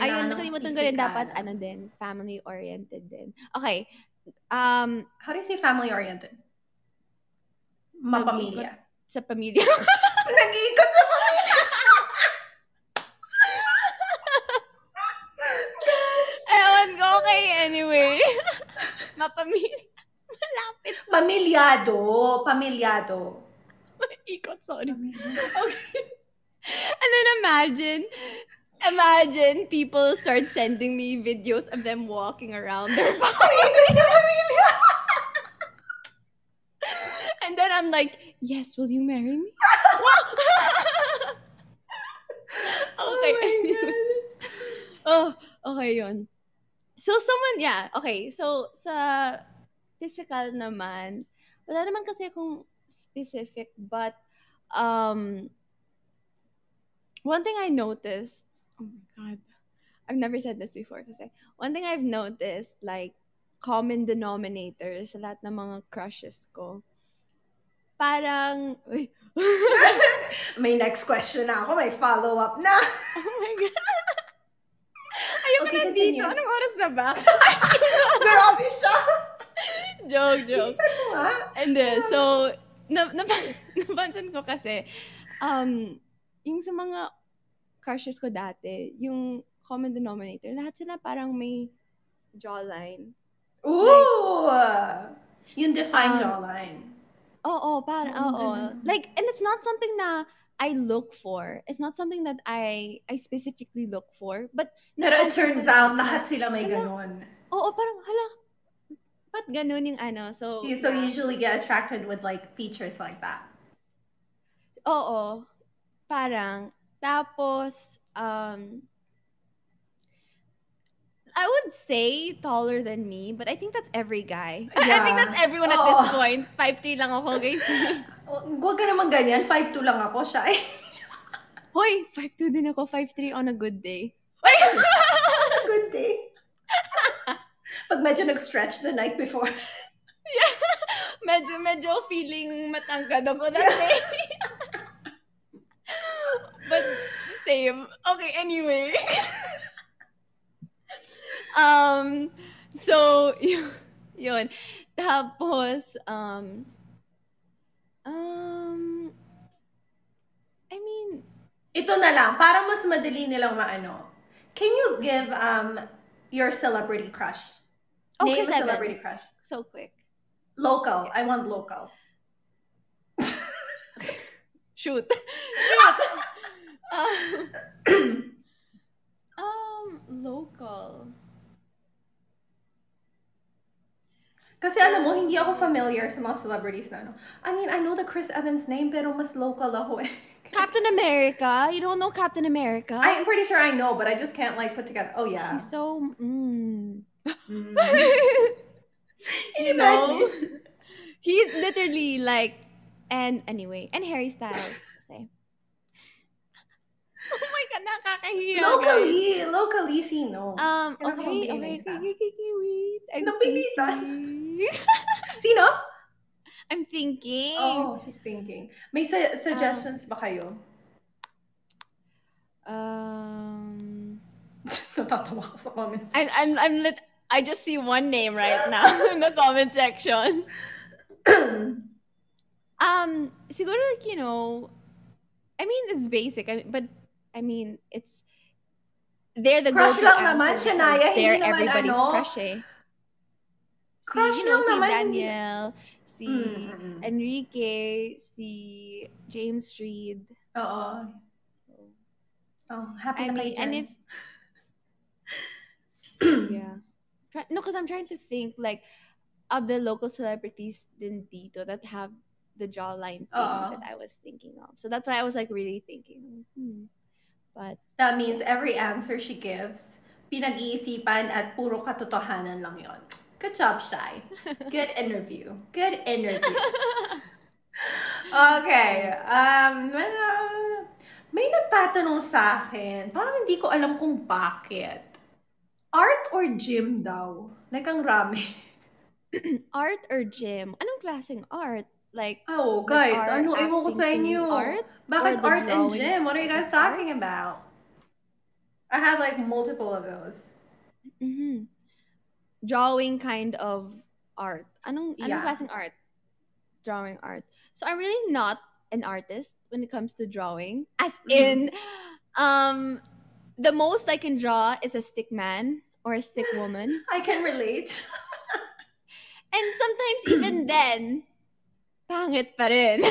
Ayun, nakalimutan ko rin dapat, ano din, family-oriented din. Okay. Um, How do you say family-oriented? Mapamilya. Sa pamilya. Nag-iikot sa pamilya. Ewan ko, okay, anyway. Mapamilya. Malapit. Pamilyado. Pamilyado. Ikot, sorry. Okay. And then imagine, imagine people start sending me videos of them walking around their Pamilya. And then I'm like, yes, will you marry me? okay. oh, okay yun. So someone, yeah, okay. So sa physical naman, wala naman kasi akong specific, but um, one thing I noticed, oh my God, I've never said this before kasi one thing I've noticed, like, common denominator sa lahat ng mga crushes ko, parang, May next question na ako. May follow-up na. oh my God. Ayoko Okay, na dito. Anong oras na ba? Grabe siya. joke, joke. And then, so, na, nap- napansin ko kasi, um, yung sa mga crushes ko dati, yung common denominator, lahat sila parang may jawline. Ooh! Yung Um, define jawline. Oo, parang, Oo, oo. ganun. Like, and it's not something na I look for. It's not something that I I specifically look for. But, Pero it turns out, na- lahat sila may Hala. ganon. Oo, parang, hala, ba't ganun yung ano? So, So yeah. you usually get attracted with like features like that. Oo. Parang, tapos, um, I would say taller than me, but I think that's every guy. I think Yeah. that's everyone at this Oo. point. 5'3 lang ako, guys. Oh, Huwag ka naman ganyan. 5'2 lang ako siya. Hoy, 5'2 din ako, 5'3 on a good day. Good day. Pag medyo nag-stretch the night before. Medyo, medyo feeling matangkad ako that day. But, same. Okay, anyway. um, so, yun. yun. Tapos, um, um, I mean, Ito na lang, para mas madali nilang maano. Can you give um your celebrity crush? oh, Name Chris a celebrity Evans. crush. So quick. Local. I want local. Shoot. Shoot. Um, um, local. Kasi alam mo, hindi ako familiar sa mga celebrities na ano. I mean, I know the Chris Evans name, pero mas local ako eh. Captain America. You don't know Captain America? I'm pretty sure I know, but I just can't like put together. Oh yeah. He's so. Mm. Mm. you know, he's literally like, and anyway, and Harry Styles. Kasi. Oh my god, guys. locally, locally, sino? Um, okay, okay, okay, okay, okay, wait. I'm Napilitan. Sino? I'm thinking. Oh, she's thinking. May su- suggestions ba kayo? Um, Natatawa ko sa comments. I'm, I'm, I'm lit. I just see one name right now in the comment section. Um, siguro like you know, I mean it's basic. I mean, but I mean it's they're the Crush go-to lang naman, answer Shanaia, because hindi They're naman everybody's ano. crush eh. Si, Crush you know, lang si naman, hindi- Daniel, si Mm, mm. Enrique, si James Reid. Oo. Oh, happy I na mean, and if yeah, no, because I'm trying to think like of the local celebrities din dito that have the jawline thing Oo. that I was thinking of. So that's why I was like really thinking. Hmm. But That means every answer she gives, pinag-iisipan at puro katotohanan lang yon. Good job, Shai. Good interview. Good interview. Okay. Um, well, may nagtatanong sa akin, parang hindi ko alam kung bakit. Art or gym daw? Like ang rami. art or gym? Anong klaseng art? Like Oh, guys, ano ewan ko sa inyo? art? Bakit art and gym? What are you guys of art? talking about? I have like multiple of those. mhm, drawing kind of art. Anong anong Yeah. klaseng art? Drawing art. So I'm really not an artist when it comes to drawing. As Mhm. in, um, the most I can draw is a stick man or a stick woman. I can relate. And sometimes even then, pangit pa rin.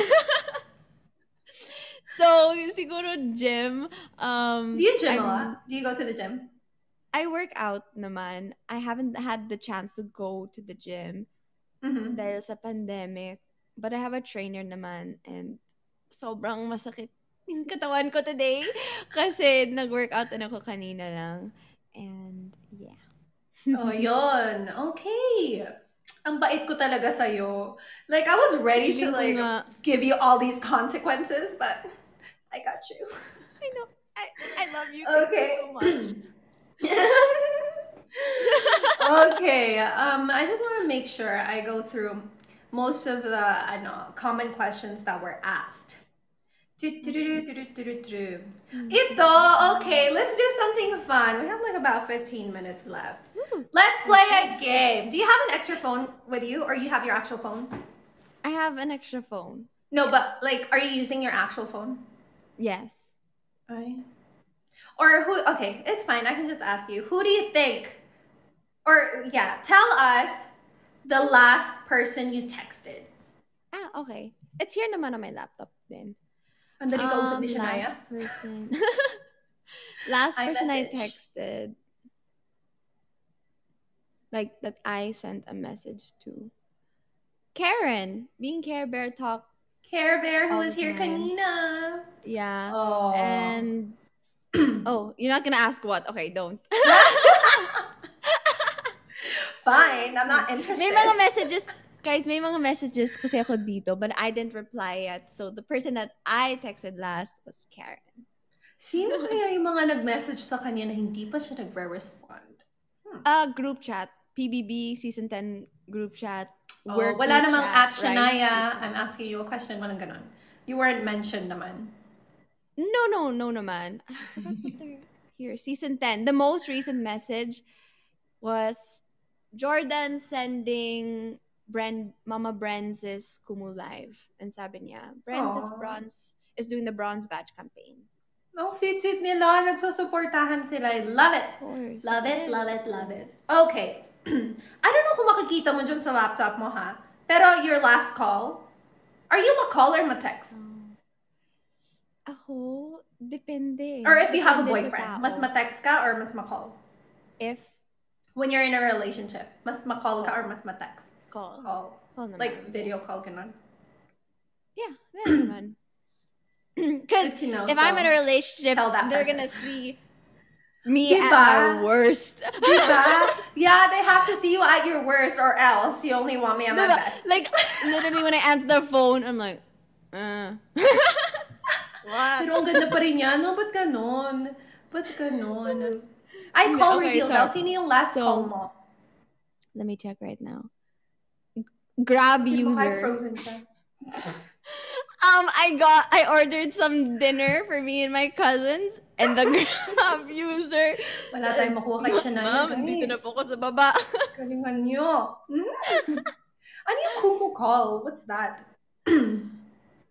so, siguro gym. Um, Do you gym a lot? Do you go to the gym? I work out naman. I haven't had the chance to go to the gym Mhm. dahil sa pandemic. But I have a trainer naman and sobrang masakit yung katawan ko today kasi nag-workout na ako kanina lang. And yeah. Oh, yun. Okay. Ang bait ko talaga sa'yo. Like, I was ready to, like, give you all these consequences, but I got you. I know. I, I love you. Okay. You so much. okay. Um, I just want to make sure I go through most of the I know common questions that were asked. Do-do-do-do-do-do-do-do. Ito, okay, let's do something fun. We have like about 15 minutes left. Let's play a game. Do you have an extra phone with you or you have your actual phone? I have an extra phone. No, but like, are you using your actual phone? Yes. Right. Or who? Okay, it's fine. I can just ask you. Who do you think? Or yeah, tell us the last person you texted. Ah, okay. It's here naman on my laptop then. Andali ka usap Um, ni Shanaia? last person. last I person I texted. Like that I sent a message to. Karen. Being Care Bear Talk. Care Bear, who was here kanina. Yeah. Oh. And oh, you're not gonna ask what? Okay, don't. Fine, I'm not interested. may mga messages, guys, may mga messages kasi ako dito, but I didn't reply yet. So the person that I texted last was Karen. Sino kaya yung mga nag-message sa kanya na hindi pa siya nagre-respond? Uh, group chat. PBB season 10 group chat. Oh, work wala group namang chat, at Shania. group I'm asking you a question. Walang ganon. You weren't mentioned naman. No, no, no naman. Here. Season 10. The most recent message was Jordan sending Brand, Mama Brenz's Kumu Live. And sabi niya, Brenz's Aw. bronze is doing the bronze badge campaign. Oh, Ang sweet-sweet nila. Nagsusuportahan sila. I love it. Love it, love it, love it. Okay. I don't know kung makikita mo dyan sa laptop mo, ha? Pero your last call, are you ma-call or ma-text? Oh. Um, ako, depende. Or if you have a Depende boyfriend, mas ma-text ka or mas ma-call? If When you're in a relationship, mas ma-call ka or mas ma-text? Call. Call. Call naman. Like video call, ganon. yeah, there naman. Because to if so- I'm in a relationship, they're gonna see me at Diba? my worst. Diba? yeah, they have to see you at your worst or else you only want me at my Diba? best. Like literally when I answer the phone, I'm like, uh. what? Pero ang ganda pa rin niya. No, ba't ganon? Ba't ganon? I call okay, reveal so-. Sino yung last so, call mo? Let me check right now. Grab user. frozen. Um, I got, I ordered some dinner for me and my cousins, and the Grab user. Wala tayong makuha kay Shanaia. Ma'am, dito na po ko sa baba. Galingan. Mm. ano yung call? What's that?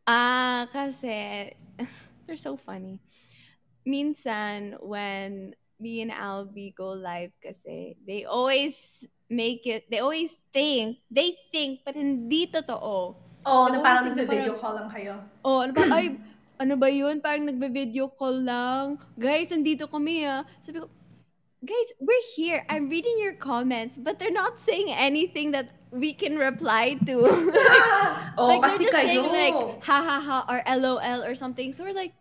Ah, kasi they're so funny. Minsan when me and Albie go live kasi, they always make it, they always think, they think, but hindi totoo. Oh, Diba, na parang nagbe-video parang- call lang kayo. Oh, ano ba? Ay, ano ba yun? Parang nagbe-video call lang. Guys, nandito kami ah. Sabi ko, guys, we're here. I'm reading your comments, but they're not saying anything that we can reply to. oh, like, kasi they're just kayo. saying like, ha ha ha, or LOL or something. So we're like,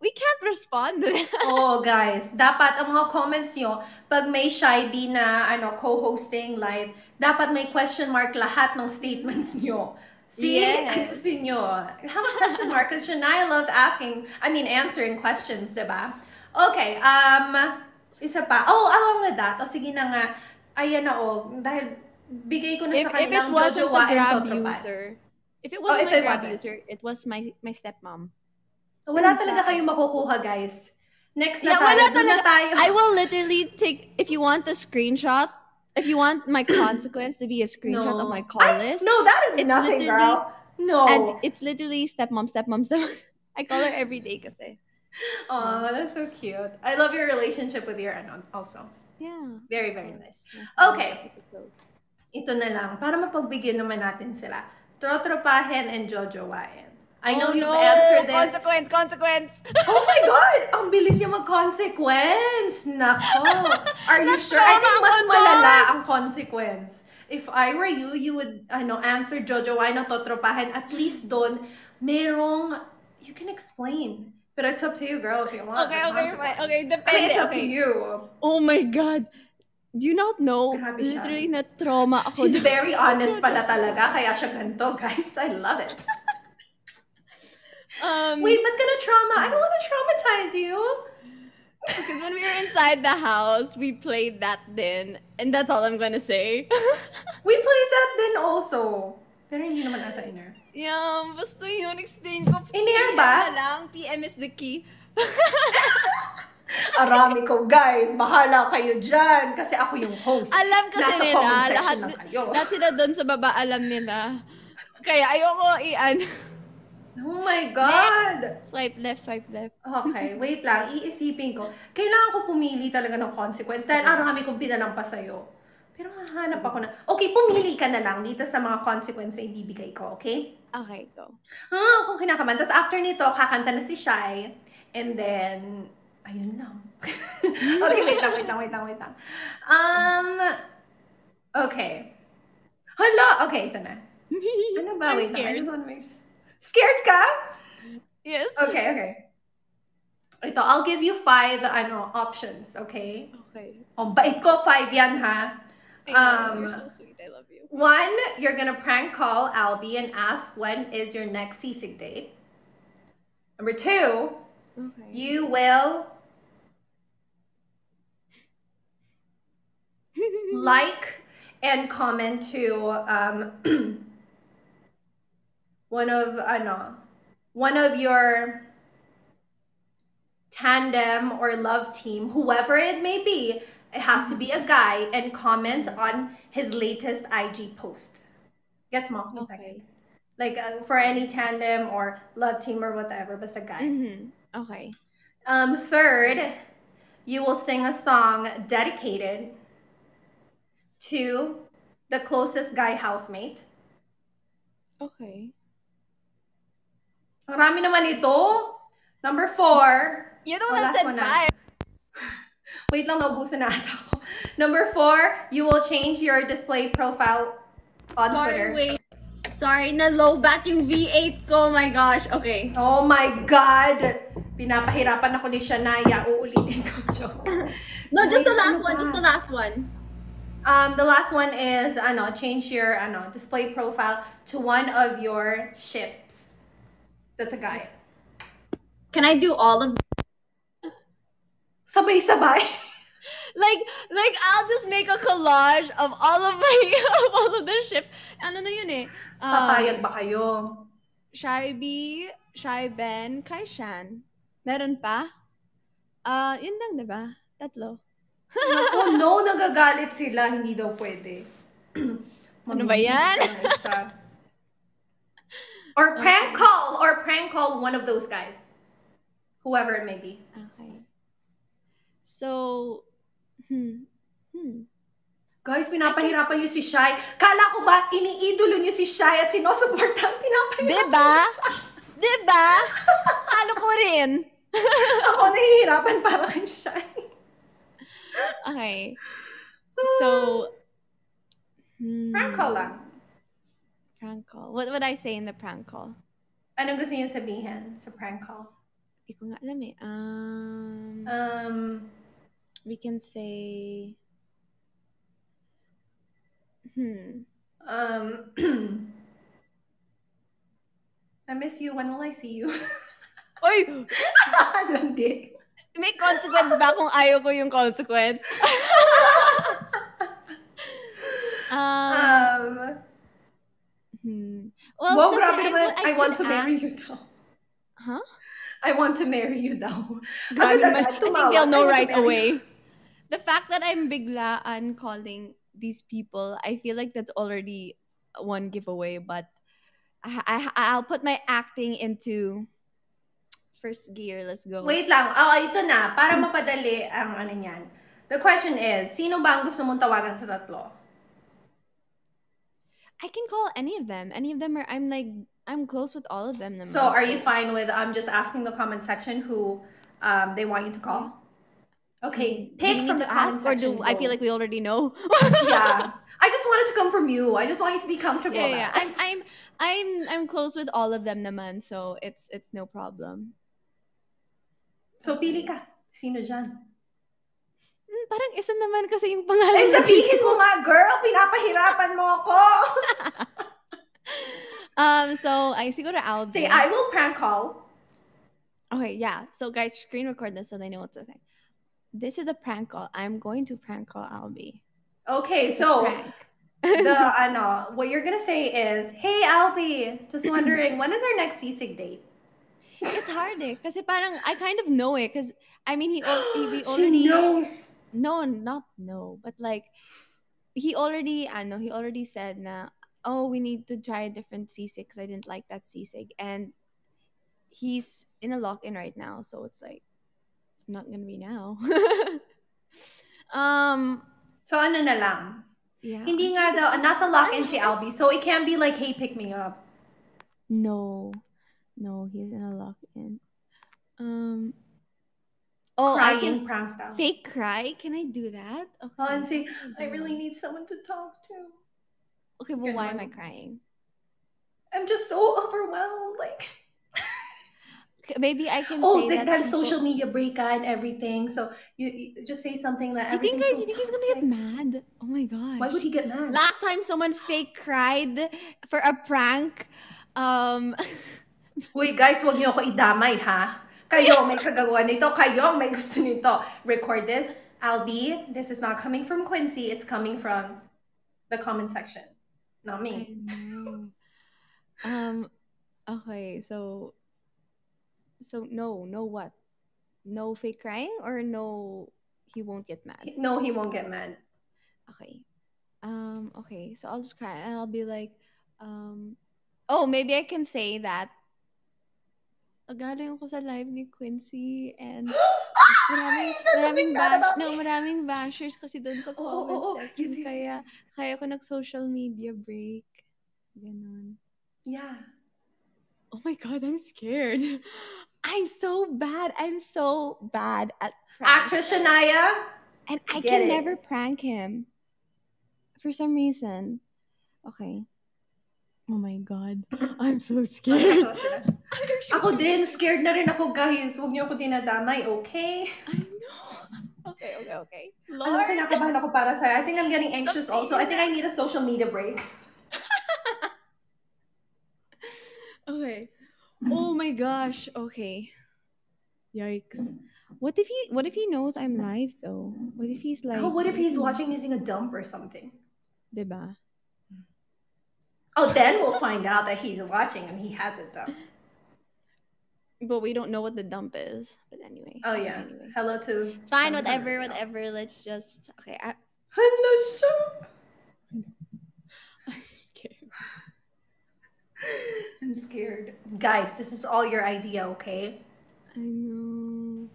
we can't respond oh, guys, dapat ang mga comments nyo, pag may shy bee na ano, co-hosting live, dapat may question mark lahat ng statements nyo. See? Yes. Ayusin nyo. Have a question mark because Shania loves asking, I mean, answering questions, di ba? Okay, um, isa pa. Oh, along with that, o sige na nga, ayan na oh, dahil bigay ko na if, sa if it kanilang jojowa and Grab user, if it Oh, wasn't if my Grab wasn't. user, it was my my stepmom. Wala talaga kayong makukuha, guys. Next na Yeah, tayo, wala doon na talaga. tayo. I will literally take if you want the screenshot, if you want my consequence to be a screenshot of my call I- list. No, that is nothing, girl. No. And it's literally stepmom, stepmom, stepmom. I call her every day kasi. Oh, that's so cute. I love your relationship with your aunt also. Yeah. Very, very nice. Okay. Ito na lang, para mapagbigyan naman natin sila. Trotropahin and jojowain. I know oh, you've no. answered this. Consequence, consequence. Oh my God! Ang bilis niya mag-consequence! Nako! Are you sure? I think Na-trauma mas malala ang consequence. If I were you, you would ano, answer Jojo, why not totropahin? At least doon, merong, you can explain. But it's up to you, girl, if you want. Okay, okay, fine. Okay, I mean, depende. it's up to okay. you. Oh my God. Do you not know? Grabe siya. Literally na trauma ako. She's doon. very honest pala talaga, kaya siya ganito, guys. I love it. Um, Wait, ba't ka na trauma? I don't want to traumatize you. because when we were inside the house, we played that then, and that's all I'm gonna say. We played that then also. Pero hindi naman ata in-air. yeah, basta yun, explain ko. In-air ba? na lang, PM is the key. Arami ko, guys. Bahala kayo dyan. Kasi ako yung host. Alam kasi Nasa nila, lahat, lahat sila doon sa baba, alam nila. Kaya ayoko i-an. Oh my God! Swipe left, swipe left. Okay, wait lang. Iisipin ko. Kailangan ko pumili talaga ng consequence dahil arami kong pinalampas sa'yo. Pero hahanap ako na... Okay, pumili ka na lang dito sa mga consequence na ibibigay ko, okay? Okay, go. Ah, kung kinakaman. Tapos after nito, kakanta na si Shai. And then, ayun lang. okay, wait lang, wait lang, wait lang, wait lang. Um, okay. Hala! Okay, ito na. Ano ba? I'm Wait lang. I scared. just want to make Scared ka? Yes. Okay, okay. Ito, I'll give you five ano options, okay? Okay. Oh, bait ko, five yan, ha? I know, Um, you're so sweet. I love you. One, you're gonna prank call Albie and ask when is your next sisig date. Number two, Okay. you will like and comment to um, one of ano, one of your tandem or love team, whoever it may be. It has to be a guy and comment on his latest IG post. Gets mo? One second. Okay. Like uh, for any tandem or love team or whatever, but a guy. Mm-hmm. Okay. Um, third, you will sing a song dedicated to the closest guy housemate. Okay. Marami naman ito. Number four. You're the Oh, one that said na. five. Wait lang, naubusan na ata ako. Number four, you will change your display profile on Sorry, Twitter. wait. Sorry, na low bat yung V8 ko. Oh my gosh. Okay. Oh my God! Pinapahirapan ako ni Shania. Uulitin ko, joke. No, just the last ano one. Just the last one. Um, the last one is, ano, change your, ano, display profile to one of your ships. That's a guy. Can I do all of Sabay-sabay. like like I'll just make a collage of all of my of all of the ships. Ano na yun eh? Um, Papayag ba kayo? Shy B, Shy Ben, kay Shan. Meron pa? Ah, yun lang, 'di ba? Tatlo. oh no, nagagalit sila. Hindi daw pwede. Ano ba yan? or prank call. Or prank call one of those guys. Whoever it may be. Okay. So, hmm. Hmm. Guys, pinapahirapan niyo si Shai. Kala ko ba, iniidolo niyo si Shai at sinusuportan? Pinapahirapan Diba? siya. Diba? Halo ko rin. Ako nahihirapan para kay Shai. Okay. So, hmm, Prank call lang. Prank call. What would I say in the prank call? Anong gusto niyo sabihin sa prank call? Hindi ko nga alam eh. Um, Um, we can say, hmm. um, I miss you. When will I see you? Oy! Landi. May consequence ba kung ayaw ko yung consequence? um, Um, hmm. Well, kasi grabe I, would- I, want to marry you daw. Huh? I want to marry you daw. Grabe naman. I think they'll know I right away. you. The fact that I'm biglaan calling these people, I feel like that's already one giveaway. But I, I, I'll put my acting into first gear. Let's go. Wait lang. Oh, ito na. Para mapadali ang ano niyan. The question is, sino ba ang gusto mong tawagan sa tatlo? I can call any of them. Any of them are. I'm like I'm close with all of them. So are you fine with I'm um just asking the comment section who um they want you to call? Okay, pick from the to ask, or do I feel like we already know? yeah. I just want it to come from you. I just want you to be comfortable. yeah, yeah. I'm. I'm, I'm, I'm close with all of them, naman. So it's, it's no problem. So pili ka. Sino dyan? Parang isa naman kasi yung Ay, pangalan. sabihin mo nga, girl. Pinapahirapan mo ako. um. So I siguro Albie. Say, I will prank call. Okay, yeah. So guys, screen record this so they know what's the thing. This is a prank call. I'm going to prank call Albie. Okay, so the ano, what you're gonna say is, Hey, Albie, just wondering, when is our next sisig date? it's hard eh. Kasi parang I kind of know it. Cause I mean he, he we already She knows. No not no but like he already I know he already said na oh we need to try a different sisig because I didn't like that sisig and he's in a lock-in right now so it's like it's not gonna be now um So ano na lang? yeah Hindi nga daw, nasa lock-in si Albie, so it can't be like, hey, pick me up. no no he's in a lock-in um oh I can prank daw. fake cry can I do that okay Oh, and say, I really need someone to talk to. okay well why am I crying I'm just so overwhelmed. Like, maybe I can oh, they that people- social media break and everything. So you, you just say something like. You think, guys, so you think he's gonna get mad? Oh my gosh. Why would he get mad? Last time someone fake cried for a prank. Um Uy, guys, wag niyo ako idamay, ha? Kayo may kagagawa nito. Kayo may gusto nito. Record this. Albie, this is not coming from Quincy. It's coming from the comment section. Not me. Um okay, so so no, no what? No fake crying or no he won't get mad. No, he won't get mad. Okay. Um, okay, so I'll just cry and I'll be like, um, oh, maybe I can say that. "Ah, Galing ako sa live ni Quincy and maraming, sasabihin maraming, bash, no, maraming bashers kasi doon Oo, sa comment oo. section. Yes, yes, Kaya, kaya ako nag-social media break. Ganon. Yeah. Oh my God, I'm scared. I'm so bad. I'm so bad at pranks. Actress Shanaia. And I Get can it. never prank him. For some reason. Okay. Oh my god. I'm so scared. Ako din, scared na rin ako, guys. Huwag niyo ako dinadamay, okay? I know. Okay, okay, okay. Alam ko, kinakabahan ako para sa'yo. I think I'm getting anxious also. I think I need a social media break. Okay. Oh my gosh. Okay. Yikes. What if he what if he knows I'm live though? What if he's like Oh, what if he's watching using a dump or something? Diba? Oh, then we'll find out that he's watching and he has a dump. But we don't know what the dump is. But anyway. Oh, yeah. Anyway. Hello to... It's fine, whatever, whatever. Let's just okay. I, Hello, siya. I'm scared. I'm scared. Guys, this is all your idea, okay? I know.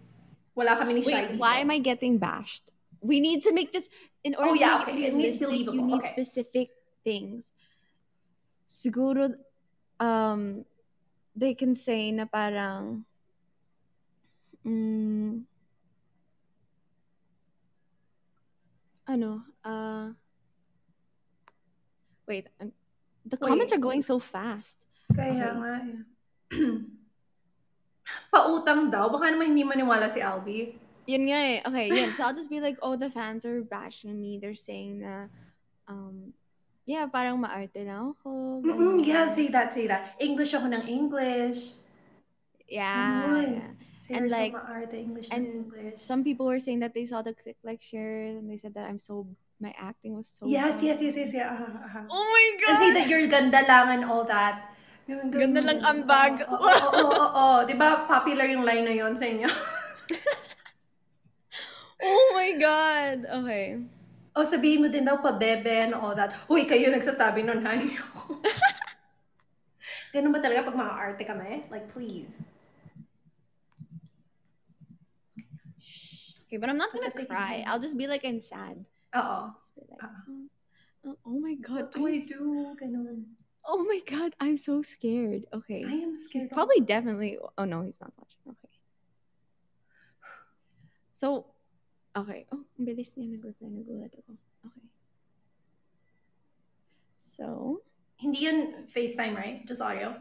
Wala kami ni Wait, why am I getting bashed? We need to make this in order Oh, yeah, to okay. make It needs you need Okay. specific things. Siguro um they can say na parang mm, ano uh wait um, the comments Wait. are going so fast Kaya Okay. nga. Pautang daw. Baka naman hindi maniwala si Albie. Yun nga eh. Okay, yun. So I'll just be like, oh, the fans are bashing me. They're saying na, um, yeah, parang maarte na ako. Mm-mm, yeah, say that, say that. English ako ng English. Yeah. Yeah. Say And like- maarte, English and ng English. Some people were saying that they saw the click like share and they said that I'm so, my acting was so yes, yes, bad. yes, yes, yeah. Uh, uh, Oh my And God! say that you're ganda lang and all that. Ganda lang ang bag. Oo, oo, oo, oo, oo. Di ba popular yung line na yon sa inyo? Oh my God! Okay. O sabihin mo din daw pa bebe and all that. Uy, kayo nagsasabi nun, ha? Hindi ako. Ganun ba talaga pag mga arte kami? Like, please. Okay, but I'm not gonna cry. I'll just be like, I'm sad. Oo. Like, Ah. "Oh, Oh, oh my god. What do I'm I do? Oh my god, I'm so scared. Okay. I am He's scared. probably also. definitely. Oh no, he's not watching. Okay. So, okay. Oh, ang bilis niya nag-reply. Nagulat ako. Okay. So, Hindi yun FaceTime, right? Just audio.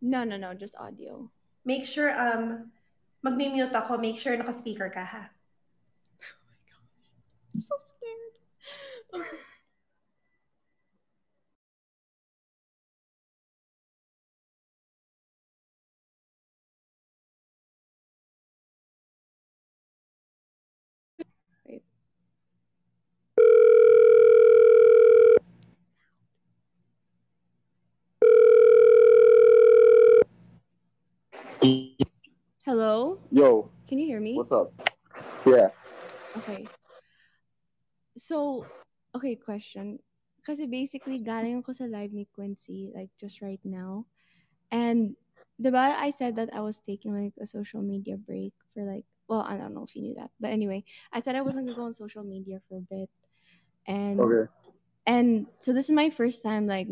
no, no, no, just audio. Make sure, um, magmi-mute ako. Make sure naka-speaker ka, ha? I'm so scared. Okay. Hello? Yo, Can you hear me? what's up? Yeah. Okay. So, okay, question. Kasi basically, galing ako sa live ni Quincy, like, just right now. And, the ba, I said that I was taking, like, a social media break for, like, well, I don't know if you knew that. But anyway, I said I wasn't gonna go on social media for a bit. And, Okay. and so this is my first time, like,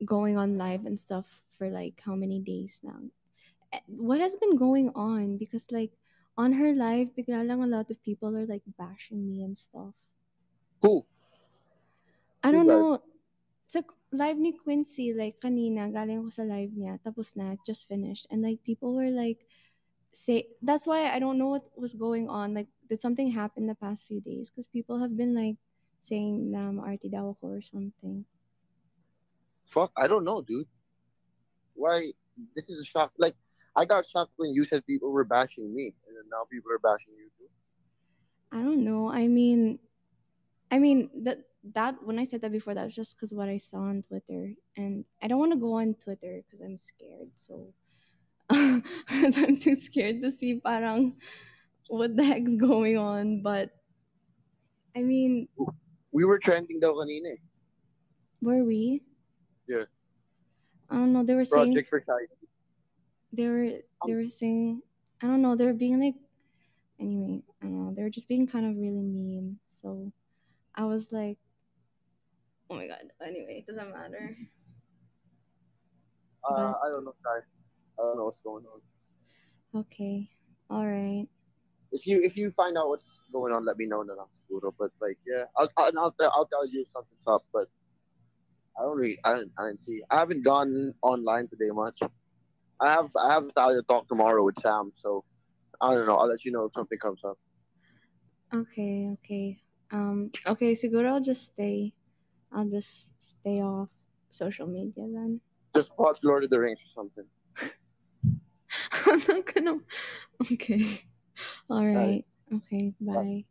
going on live and stuff for, like, how many days now. Eh, What has been going on? Because, like, on her live, bigla lang a lot of people are like bashing me and stuff. Who? I don't know. Sa live ni Quincy, like kanina, galing ako sa live niya, tapos na, just finished. And like people were like, say, that's why I don't know what was going on. Like, did something happen the past few days? Because people have been like saying na maarte daw ako or something. Fuck, I don't know, dude. Why? This is a shock. Like, I got shocked when you said people were bashing me, and then now people are bashing you too. I don't know. I mean, I mean that that when I said that before, that was just because what I saw on Twitter, and I don't want to go on Twitter because I'm scared. So I'm too scared to see parang what the heck's going on. But I mean, We were trending daw kanina eh. were we? Yeah. I don't know. They were saying Project for China. They were they were saying I don't know. They were being like anyway. I don't know. They were just being kind of really mean. So I was like, oh my god. Anyway, it doesn't matter. Uh, But- I don't know, sorry. I don't know what's going on. Okay. All right. If you if you find out what's going on, let me know. Na lang, siguro. But like, yeah, I'll I'll, I'll, tell- I'll tell you something's up. But I don't really, I don't, I didn't see. I haven't gone online today much. I have I have to talk tomorrow with Sam, so I don't know. I'll let you know if something comes up. Okay. Okay. Um. Okay. Siguro I'll just stay. I'll just stay off social media then. Just watch Lord of the Rings or something. I'm not gonna. Okay. All right. Alright. Okay. Bye.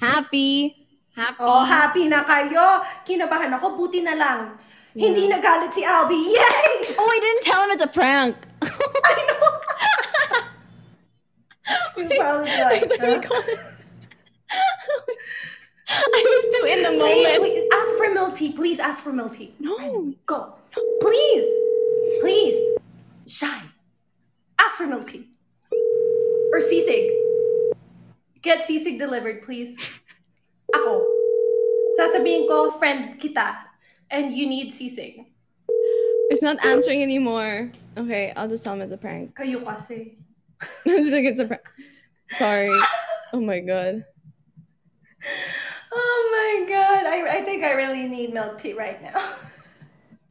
Happy. Happy. Oh, happy na kayo! Kinabahan ako, buti na lang. Hindi nagalit si Albie. Yay! Oh, I didn't tell him it's a prank. I know! He's probably like, huh? I was too in the Wait, moment. wait, ask for milk tea. Please ask for milk tea. No. Go. Please. Please. Shai. Ask for milk tea. Or sisig. Get sisig delivered, please. Ako. Sasabihin ko, friend kita. And you need sisig. It's not answering anymore. Okay, I'll just tell him it's a prank. Kayo kasi. It's a prank. Sorry. Oh my god. Oh my god. I, I think I really need milk tea right now.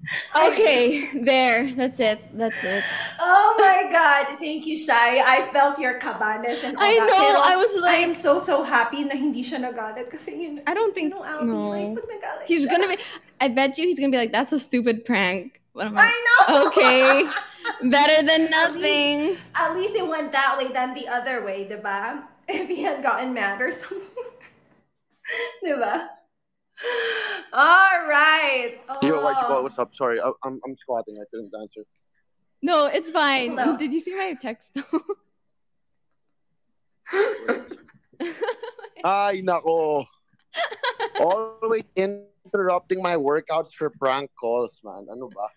Okay, there. That's it. That's it. Oh my god. Thank you, Shai. I felt your kabanes and all that. I that. know, Pero I was like, I am so, so happy na hindi siya nagalit kasi yun. I don't think. You know, Albie, No. like, pag nagalit He's siya- gonna be. I bet you he's gonna be like, "That's a stupid prank." What am I? I know. Okay. Better than nothing. At least it went that way than the other way, diba? If he had gotten mad or something. diba? All right. Yo, what you Oh. What's up? Sorry, I, I'm I'm squatting. I couldn't answer. No, it's fine. Hello. Did you see my text? Ay, nako. Always interrupting my workouts for prank calls, man. Ano ba?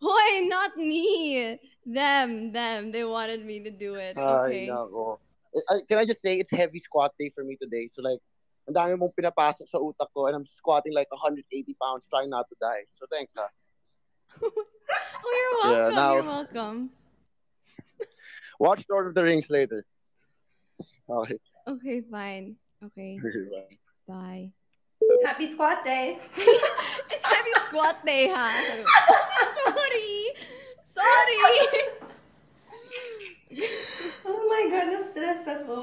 Hoy, not me. Them, them. They wanted me to do it. Ay, Okay. nako. Eh, I, I- can I just say it's heavy squat day for me today? So like, ang dami mong pinapasok sa utak ko and I'm squatting like 180 pounds trying not to die. So thanks, ha. Ah. Oh, you're welcome. Yeah, now- You're welcome. Watch Lord of the Rings later. Okay. Okay, fine. Okay, Bye. bye. Happy squat day. it's happy squat day, ha? Sorry. Sorry. Oh my God, na-stress ako.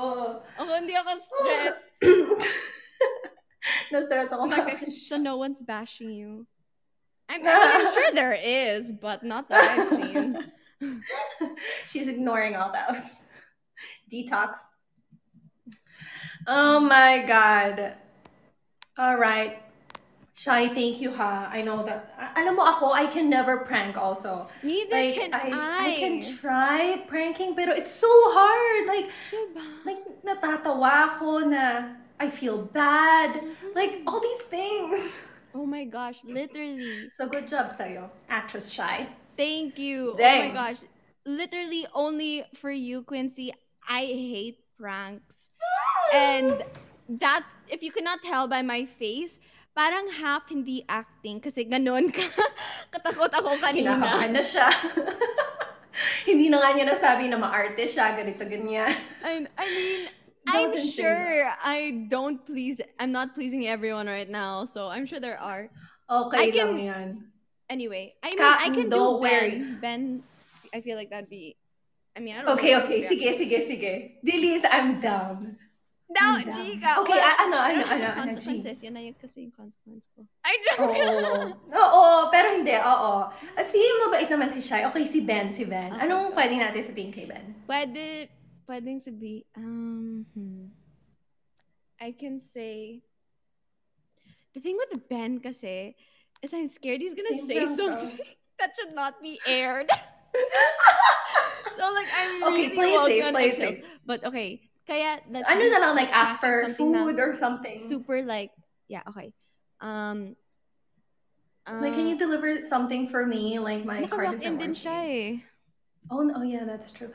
Ako, hindi ako stressed. na-stress ako. My gosh, so no one's bashing you. I'm, I mean, I'm sure there is, but not that I've seen. She's ignoring all those. Detox. Oh my god. All right. Shai, thank you ha. I know that. Alam mo ako, I can never prank also. Neither Like, can I. I can try pranking, pero it's so hard. Like, Diba? like natatawa ako na I feel bad. Like, all these things. Oh my gosh, literally. So, good job sa'yo, actress Shai. Thank you. Oh Dang. my gosh. Literally only for you, Quincy. I hate pranks. And that, if you cannot tell by my face, parang half hindi acting kasi ganon ka. Katakot ako kanina. Kinakabahan na siya. Hindi na nga niya nasabi na maarte siya, ganito, ganyan. I, I mean, I'm sure I don't please, I'm not pleasing everyone right now. So I'm sure there are. Okay I lang can- yan. Anyway, I mean, Ka- I can don't do worry. Ben. Ben, I feel like that'd be, I mean, I don't Okay, know. okay. Sige, sige, sige. Dilis, I'm down. Down. Chika. Okay, a- ano, ano, Ano ano, ano, consequences? Yun na yung kasi yung consequence ko. I Oo. joke. Oo, pero hindi, oo. Si mabait naman si Shai. Okay, si Ben, si Ben. Okay. Anong pwede natin sabihin kay Ben? Pwede, pwedeng sabi, um, hmm. I can say, the thing with the Ben kasi, is I'm scared he's gonna Same say bro. something that should not be aired. so like, I'm Okay, really play it safe, on play it safe. But okay, kaya let's Ano na lang, like, ask for food or something? Super like, yeah, okay. Um, Like, can uh, you deliver something for me? Like, my card isn't in din working. siya eh. Oh, no, oh, yeah, that's true.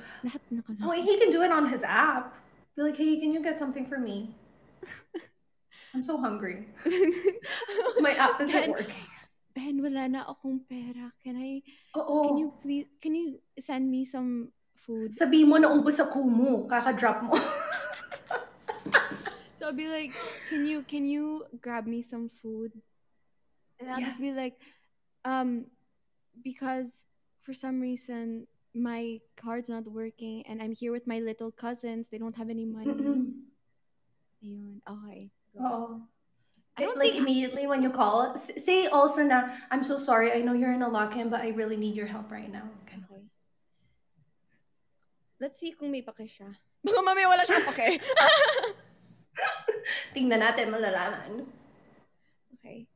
Oh, he can do it on his app. Be like, hey, can you get something for me? I'm so hungry. My app isn't Ben, working. Ben, wala na akong pera. Can I, Oo. can you please, can you send me some food? Sabi mo na ubos sa kumu. Kaka-drop mo. So I'll be like, can you, can you grab me some food? And I'll Yeah. just be like, um, because for some reason my card's not working and I'm here with my little cousins. They don't have any money. Ayun. Okay. Oo. I don't like think immediately when you call, say also na, I'm so sorry, I know you're in a lock-in, but I really need your help right now. Ganun. Okay. Let's see kung may pake siya. Baka mamaya wala siyang pake. Tingnan natin, malalaman. okay.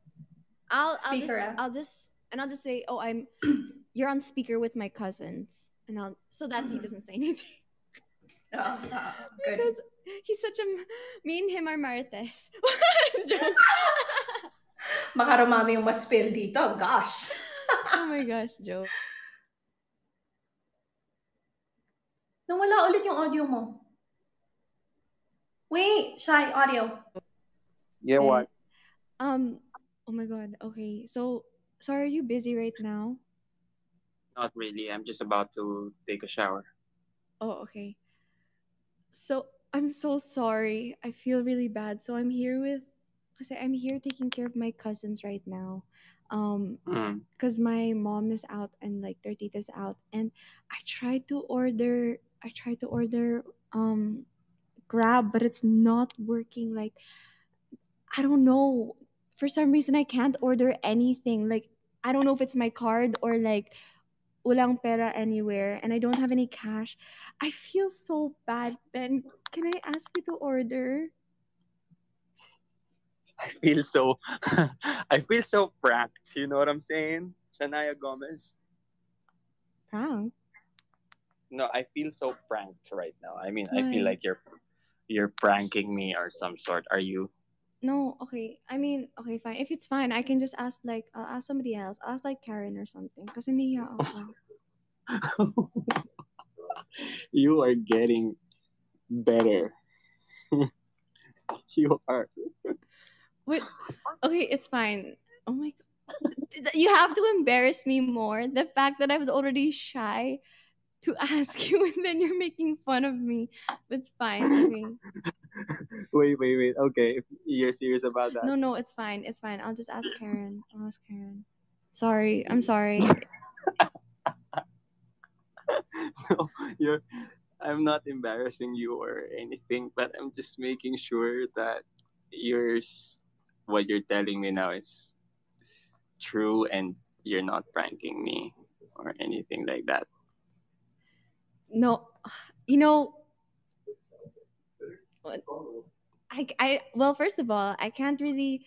I'll I'll Speaker, just. I'll just and I'll just say, "Oh, I'm you're on speaker with my cousins." And I'll so that he doesn't say anything. Oo, oo, good. because he's such a me and him are marites. Joke. Baka rumami yung mas spill dito. Gosh. oh my gosh, joke. Nawala ulit yung audio mo. Wait, Shai, audio. Yeah, what? Um oh my god. Okay. So so are you busy right now? Not really. I'm just about to take a shower. Oh, okay. So I'm so sorry. I feel really bad. So I'm here with kasi I'm here taking care of my cousins right now. Um Mm. because my mom is out and like their is out and I tried to order I tried to order um grab but it's not working like I don't know for some reason I can't order anything like I don't know if it's my card or like ulang pera anywhere and I don't have any cash I feel so bad Ben can I ask you to order I feel so I feel so pranked. You know what I'm saying? Shanaia Gomez. prank No, I feel so pranked right now. I mean, I feel like you're you're pranking me or some sort. Are you? No, okay. I mean, okay, fine. If it's fine, I can just ask like I'll ask somebody else. I'll ask like Karen or something. Kasi niya ako. you are getting better. you are. Wait, okay, it's fine. Oh my god. You have to embarrass me more. The fact that I was already shy to ask you and then you're making fun of me. But It's fine. Wait, wait, wait. Okay, if you're serious about that. No, no, it's fine. It's fine. I'll just ask Karen. I'll ask Karen. Sorry. I'm sorry. no, you're. I'm not embarrassing you or anything, but I'm just making sure that yours, what you're telling me now is true and you're not pranking me or anything like that. No, you know, I, I, well, first of all, I can't really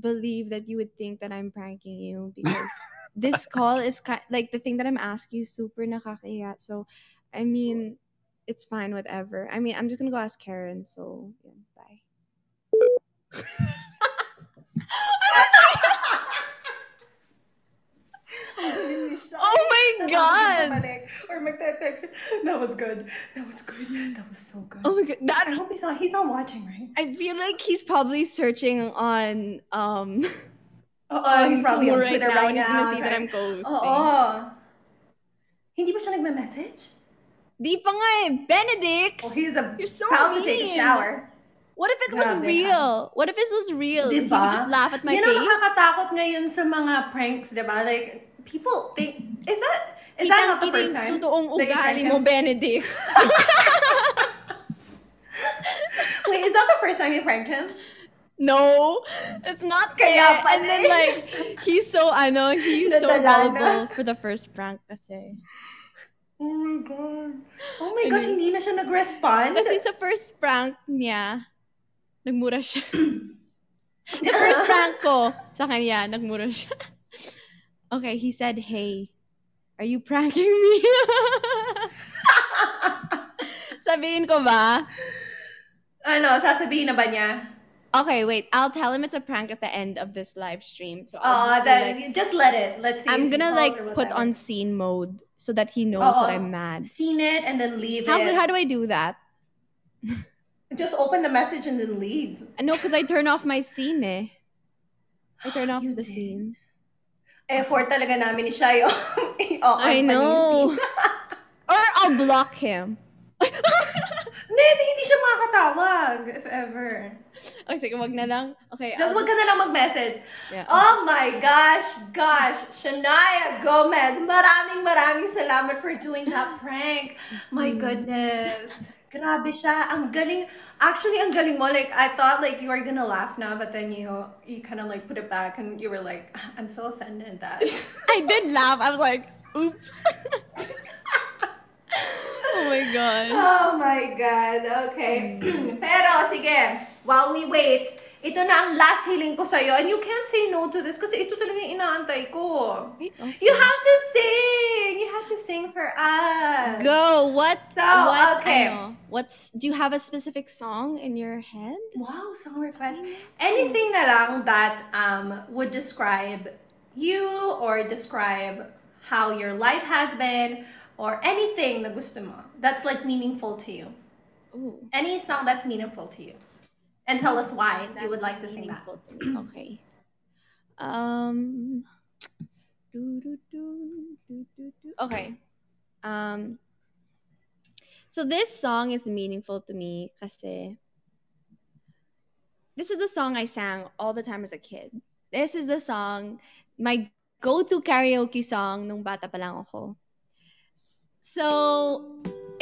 believe that you would think that I'm pranking you because this call is ki- like the thing that I'm asking you super nakakahiya. So, I mean, it's fine, whatever. I mean, I'm just gonna go ask Karen. So, yeah, bye. Oh my god! Or magte-text. That was good. That was good. That was so good. Oh my god! I hope he's not. He's not watching, right? I feel like he's probably searching on um Oh, he's probably on Twitter right and he's gonna now. see that I'm ghosting. Oo. Hindi ba siya nagme-message? Di pa nga eh. Benedict! Oh, he's a You're so about to take a mean. shower. What if it was Grabe real? What if this was real? He Diba? would just laugh at my ang face. nakakatakot ngayon sa mga pranks, di ba? Like, people think, is that, is that not the first time? totoong ugali mo, Benedict. Wait, is that the first time you pranked him? no, it's not Kaya pala And then eh. like, he's so, ano, he's so gullible for the first prank kasi. Oh my God. Oh my gosh, hindi na siya nag-respond? Kasi sa first prank niya, nagmura siya. the first prank ko sa kanya, nagmura siya. Okay, he said, hey, are you pranking me? Sabihin ko ba? ano, sasabihin na ba niya? Okay, wait. I'll tell him it's a prank at the end of this live stream. So Oh, I'll just, then like, just let it. Let's see. I'm gonna like put on scene mode so that he knows that I'm mad. Scene it and then leave How it. how do I do that? Just open the message and then leave. No, because I turn off my scene eh. I turn off the did. scene. Effort talaga namin ni Shai yung pa I know. or I'll block him. Hindi, hindi siya makakatawag, if ever. Okay, sige, wag na lang. Okay, Just I'll wag ka na lang mag-message. Yeah. Oh my gosh, gosh, Shania Gomez, maraming maraming salamat for doing that prank. My Mm. goodness. Grabe siya. Ang galing. Actually, ang galing mo. Like, I thought like you were gonna laugh now, but then you you kind of like put it back and you were like, ah, I'm so offended that. I did laugh. I was like, oops. oh my god. Oh my God. Okay. Pero, sige. While we wait, ito na ang last healing ko sa'yo. And you can't say no to this kasi ito talaga yung inaantay ko. You have to sing! You have to sing for us. Go. What? So, what, okay. what's? Do you have a specific song in your head? Wow, song request. Anything na lang that um, would describe you or describe how your life has been or anything na gusto mo that's like meaningful to you. Ooh. Any song that's meaningful to you. And tell us why you would like to sing that. to me. Okay. Um. doo, doo, doo, doo, doo, doo. Okay. Um. So this song is meaningful to me kasi this is the song I sang all the time as a kid. This is the song, my go-to karaoke song nung bata pa lang ako. So,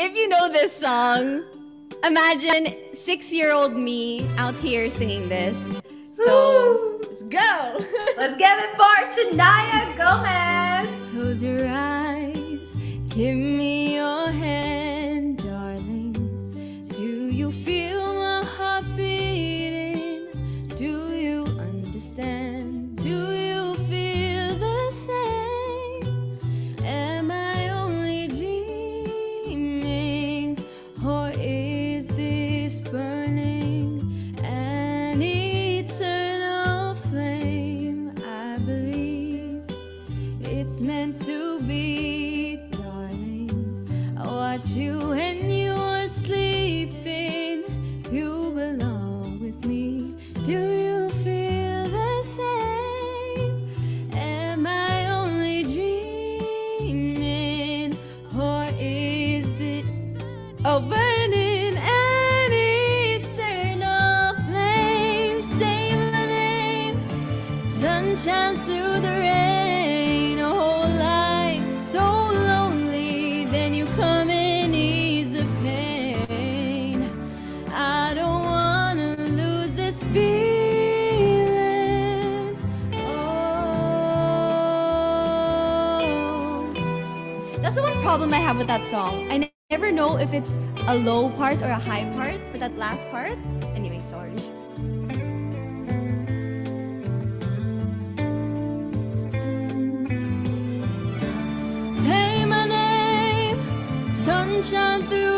if you know this song, imagine six-year-old me out here singing this. So, let's go! Let's get it for Shanaia Gomez. Close your eyes, give me your hand, with that song. I ne- never know if it's a low part or a high part for that last part. Anyway, sorry. Say my name, sunshine through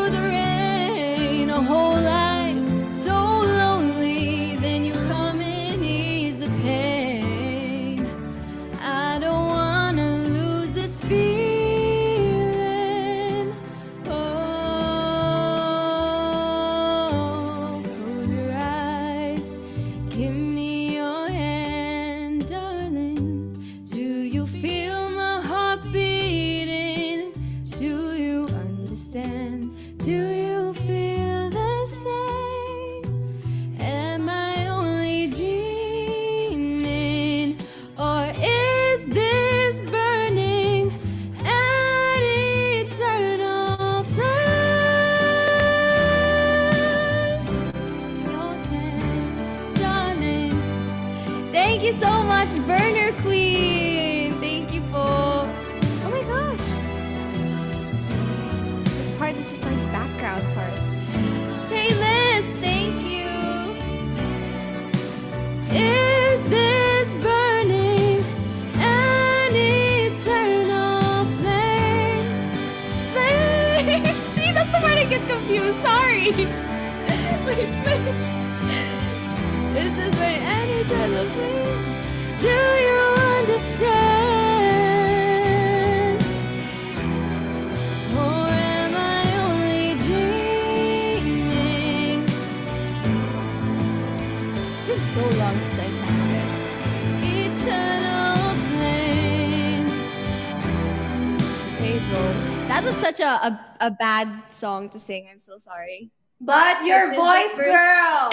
such a, a, a bad song to sing. I'm so sorry. But your is the voice, first- girl!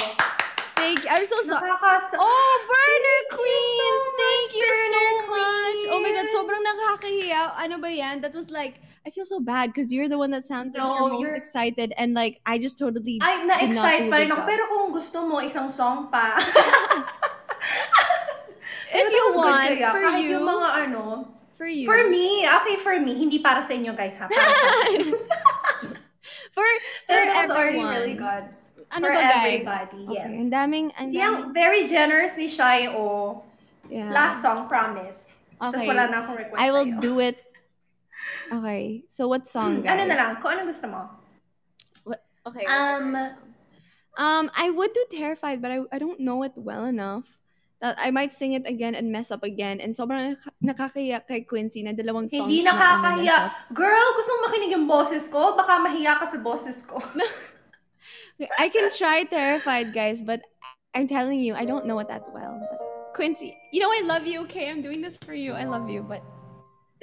Thank you. I'm so sorry. Nakakasa- Oh, Burner Thank you Queen! so Thank much, you so much. Oh my God, Queen. sobrang nakakahiya. Ano ba yan? That was like, I feel so bad because you're the one that sounded like No, you're most you're- excited and like, I just totally Ay, na-excite pa rin ako. Pero kung gusto mo, isang song pa. If you want, for Kahit you, yung mga ano, for you. for me, okay for me, hindi para sa inyo guys ha. Para sa. For, for was already everyone. really good. Ano for ba, guys? everybody, yes. Okay, ang daming, ang Siyang daming, very generous ni Shai o yeah. last song, promise. Tapos Okay. wala na akong request I will sa'yo. do it. Okay, so what song, guys? Ano na lang, kung ano gusto mo. Okay. Um, Um, I would do terrified, but I, I don't know it well enough. That I might sing it again and mess up again. And sobrang naka- nakakahiya kay Quincy na dalawang songs Hindi na nakakahiya. up. Girl, gusto mo makinig yung boses ko? Baka mahiya ka sa boses ko. I can try terrified, guys, but I'm telling you, I don't know it that well. But Quincy, you know I love you. Okay, I'm doing this for you. I love you, but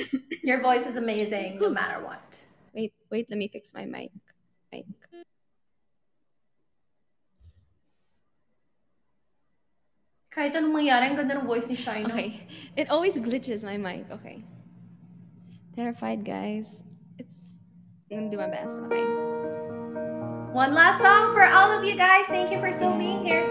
Your voice is amazing no matter what. wait, wait. Let me fix my mic. Mic. Kahit anong mangyari, ang ganda ng voice ni Shai, no? Okay, it always glitches my mic. Okay. Terrified, guys. It's. I'm gonna do my best. Okay. One last song for all of you guys. Thank you for still being here.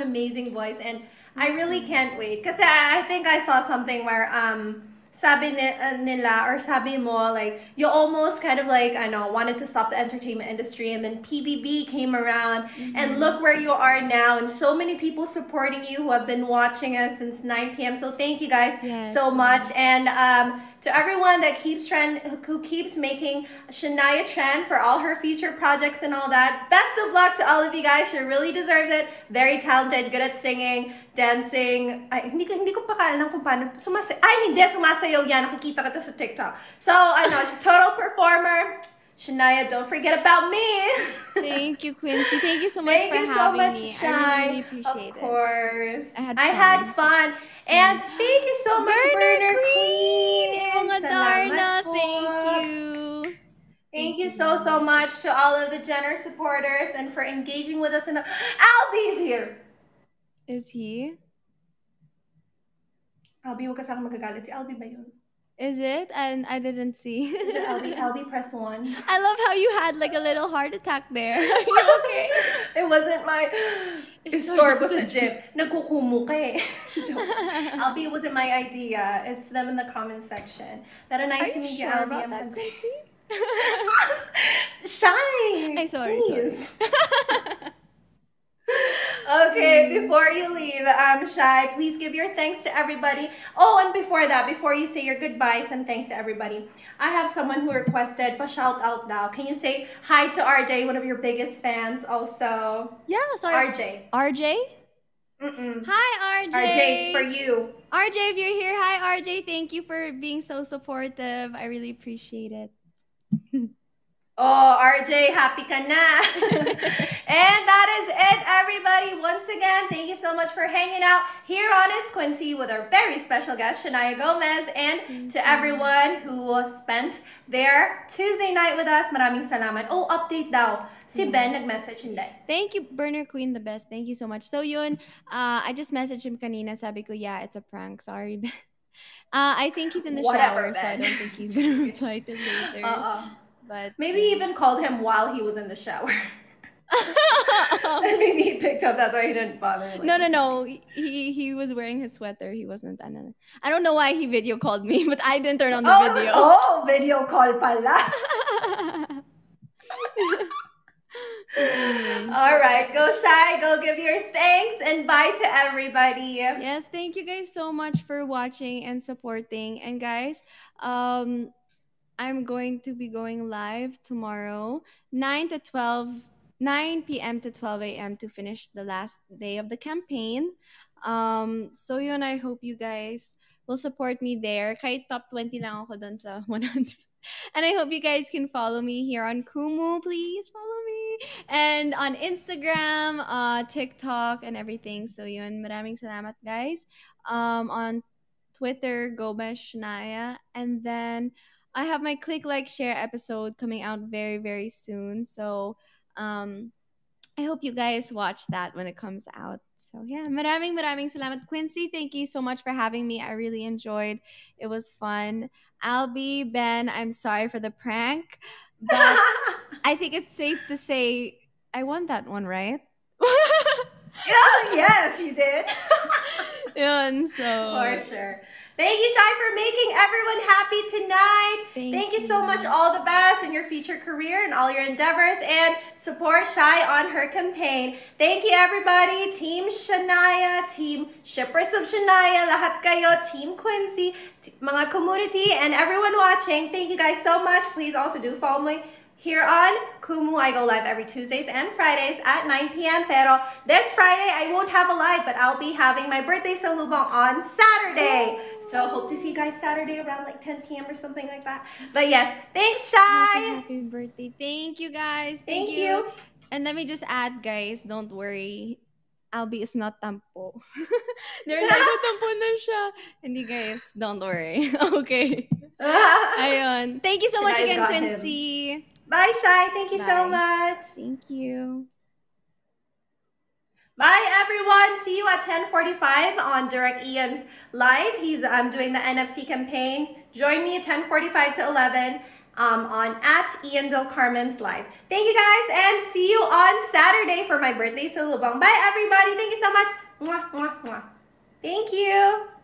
An amazing voice and I really can't wait. Kasi I think I saw something where um sabi uh, nila or sabi mo like you almost kind of like I know wanted to stop the entertainment industry and then PBB came around and look where you are now and so many people supporting you who have been watching us since 9 p.m. So thank you guys Yes. so much and um to everyone that keeps trend who keeps making Shanaia trend for all her future projects and all that. Best of luck to all of you guys. She really deserves it. Very talented, good at singing, dancing. Ay, hindi ko hindi ko pa kaalam kung paano sumasayaw. Ay, hindi sumasayaw yan. Nakikita kita sa TikTok. So, ano, she's a total performer. Shanaia, don't forget about me. Thank you, Quincy. Thank you so much Thank for you so having much, me. I really, really appreciate of it. course. I had I had fun. And thank you so much, Burner, Burner Queen! Queen. Mga Darna, thank you. Thank you so, so much to all of the Jenner supporters and for engaging with us. In the... Albie's here. Is he? Albie, huwag ka sa akin magagalit. Si Albie ba yun? Is it? And I didn't see. Albie? Albie, press one. I love how you had like a little heart attack there. Okay? It wasn't my Istorbo istorbo sa sa gym. Nagkukumu ka. Joke. Albie, it wasn't my idea. It's them in the comment section. Pero Are nice to you meet you, sure about I'm that, from- Quincy? Shine! Ay, sorry, please. Okay, before you leave, um, Shai, please give your thanks to everybody. Oh, and before that, before you say your goodbyes and thanks to everybody, I have someone who requested pa shout out now. Can you say hi to RJ, one of your biggest fans, also? Yeah, sorry. RJ. RJ? Mm-mm. Hi, RJ. RJ, it's for you. RJ, if you're here, hi, RJ. Thank you for being so supportive. I really appreciate it. Oh, RJ, happy ka na. and that is it, everybody. Once again, thank you so much for hanging out here on It's Quincy with our very special guest, Shanaia Gomez. And to everyone who spent their Tuesday night with us, maraming salamat. Oh, update daw. Si Ben nag-message hindi. Thank you, Burner Queen, the best. Thank you so much. So yun, uh, I just messaged him kanina. Sabi ko, yeah, it's a prank. Sorry, Ben. Uh, I think he's in the Whatever, shower, so I don't think he's gonna reply to later. Uh-uh. But Maybe even called him while he was in the shower. and maybe he picked up. That's why he didn't bother. like- no, no, no. He he was wearing his sweater. He wasn't. Ano, I don't know why he video called me, but I didn't turn on the Oh, video. oh, video call pala. All right, go Shai, go give your thanks and bye to everybody. yes, thank you guys so much for watching and supporting. And guys, um, I'm going to be going live tomorrow, 9 to 12, 9 p.m. to 12 a.m. to finish the last day of the campaign. Um, so yun, I hope you guys will support me there. Kahit top 20 lang ako dun sa 100. And I hope you guys can follow me here on Kumu. Please follow me. And on Instagram, uh, TikTok, and everything. So yun, maraming salamat guys. Um, on Twitter, Gomez Shanaia. And then I have my Click Like Share episode coming out very, very soon. So um, I hope you guys watch that when it comes out. So yeah, maraming maraming salamat. Quincy, thank you so much for having me. I really enjoyed. It was fun. Albie, Ben, I'm sorry for the prank, but I think it's safe to say I won that one, right? yeah, yes, you did. Yun, so. For sure. Thank you, Shai, for making everyone happy tonight. Thank Thank, you. so much. All the best in your future career and all your endeavors. And support Shai on her campaign. Thank you, everybody. Team Shanaia, Team Shippers of Shanaia, lahat kayo, Team Quincy, mga community, and everyone watching. Thank you guys so much. Please also do follow me here on Kumu. I go live every Tuesdays and Fridays at 9 p.m. Pero this Friday, I won't have a live, but I'll be having my birthday salubong on Saturday. So hope to see you guys Saturday around like 10 p.m. or something like that. But yes, thanks, Shai. happy birthday. Thank you, guys. Thank you. And let me just add, guys, don't worry. Albie is not tampo. They're like, "Oh, tampo na siya. Hindi, guys, don't worry. okay. Ayun. Thank you so much again, got him. Quincy. Bye, Shai. Thank you so much. Thank you. Bye, everyone. See you at 10:45 on Direct Ian's live. He's um, doing the NFC campaign. Join me at 10:45 to 11 um, on at Ian Del Carmen's live. Thank you guys, and see you on Saturday for my birthday salubong. Bye, everybody. Thank you so much. Mwah, mwah, mwah. Thank you.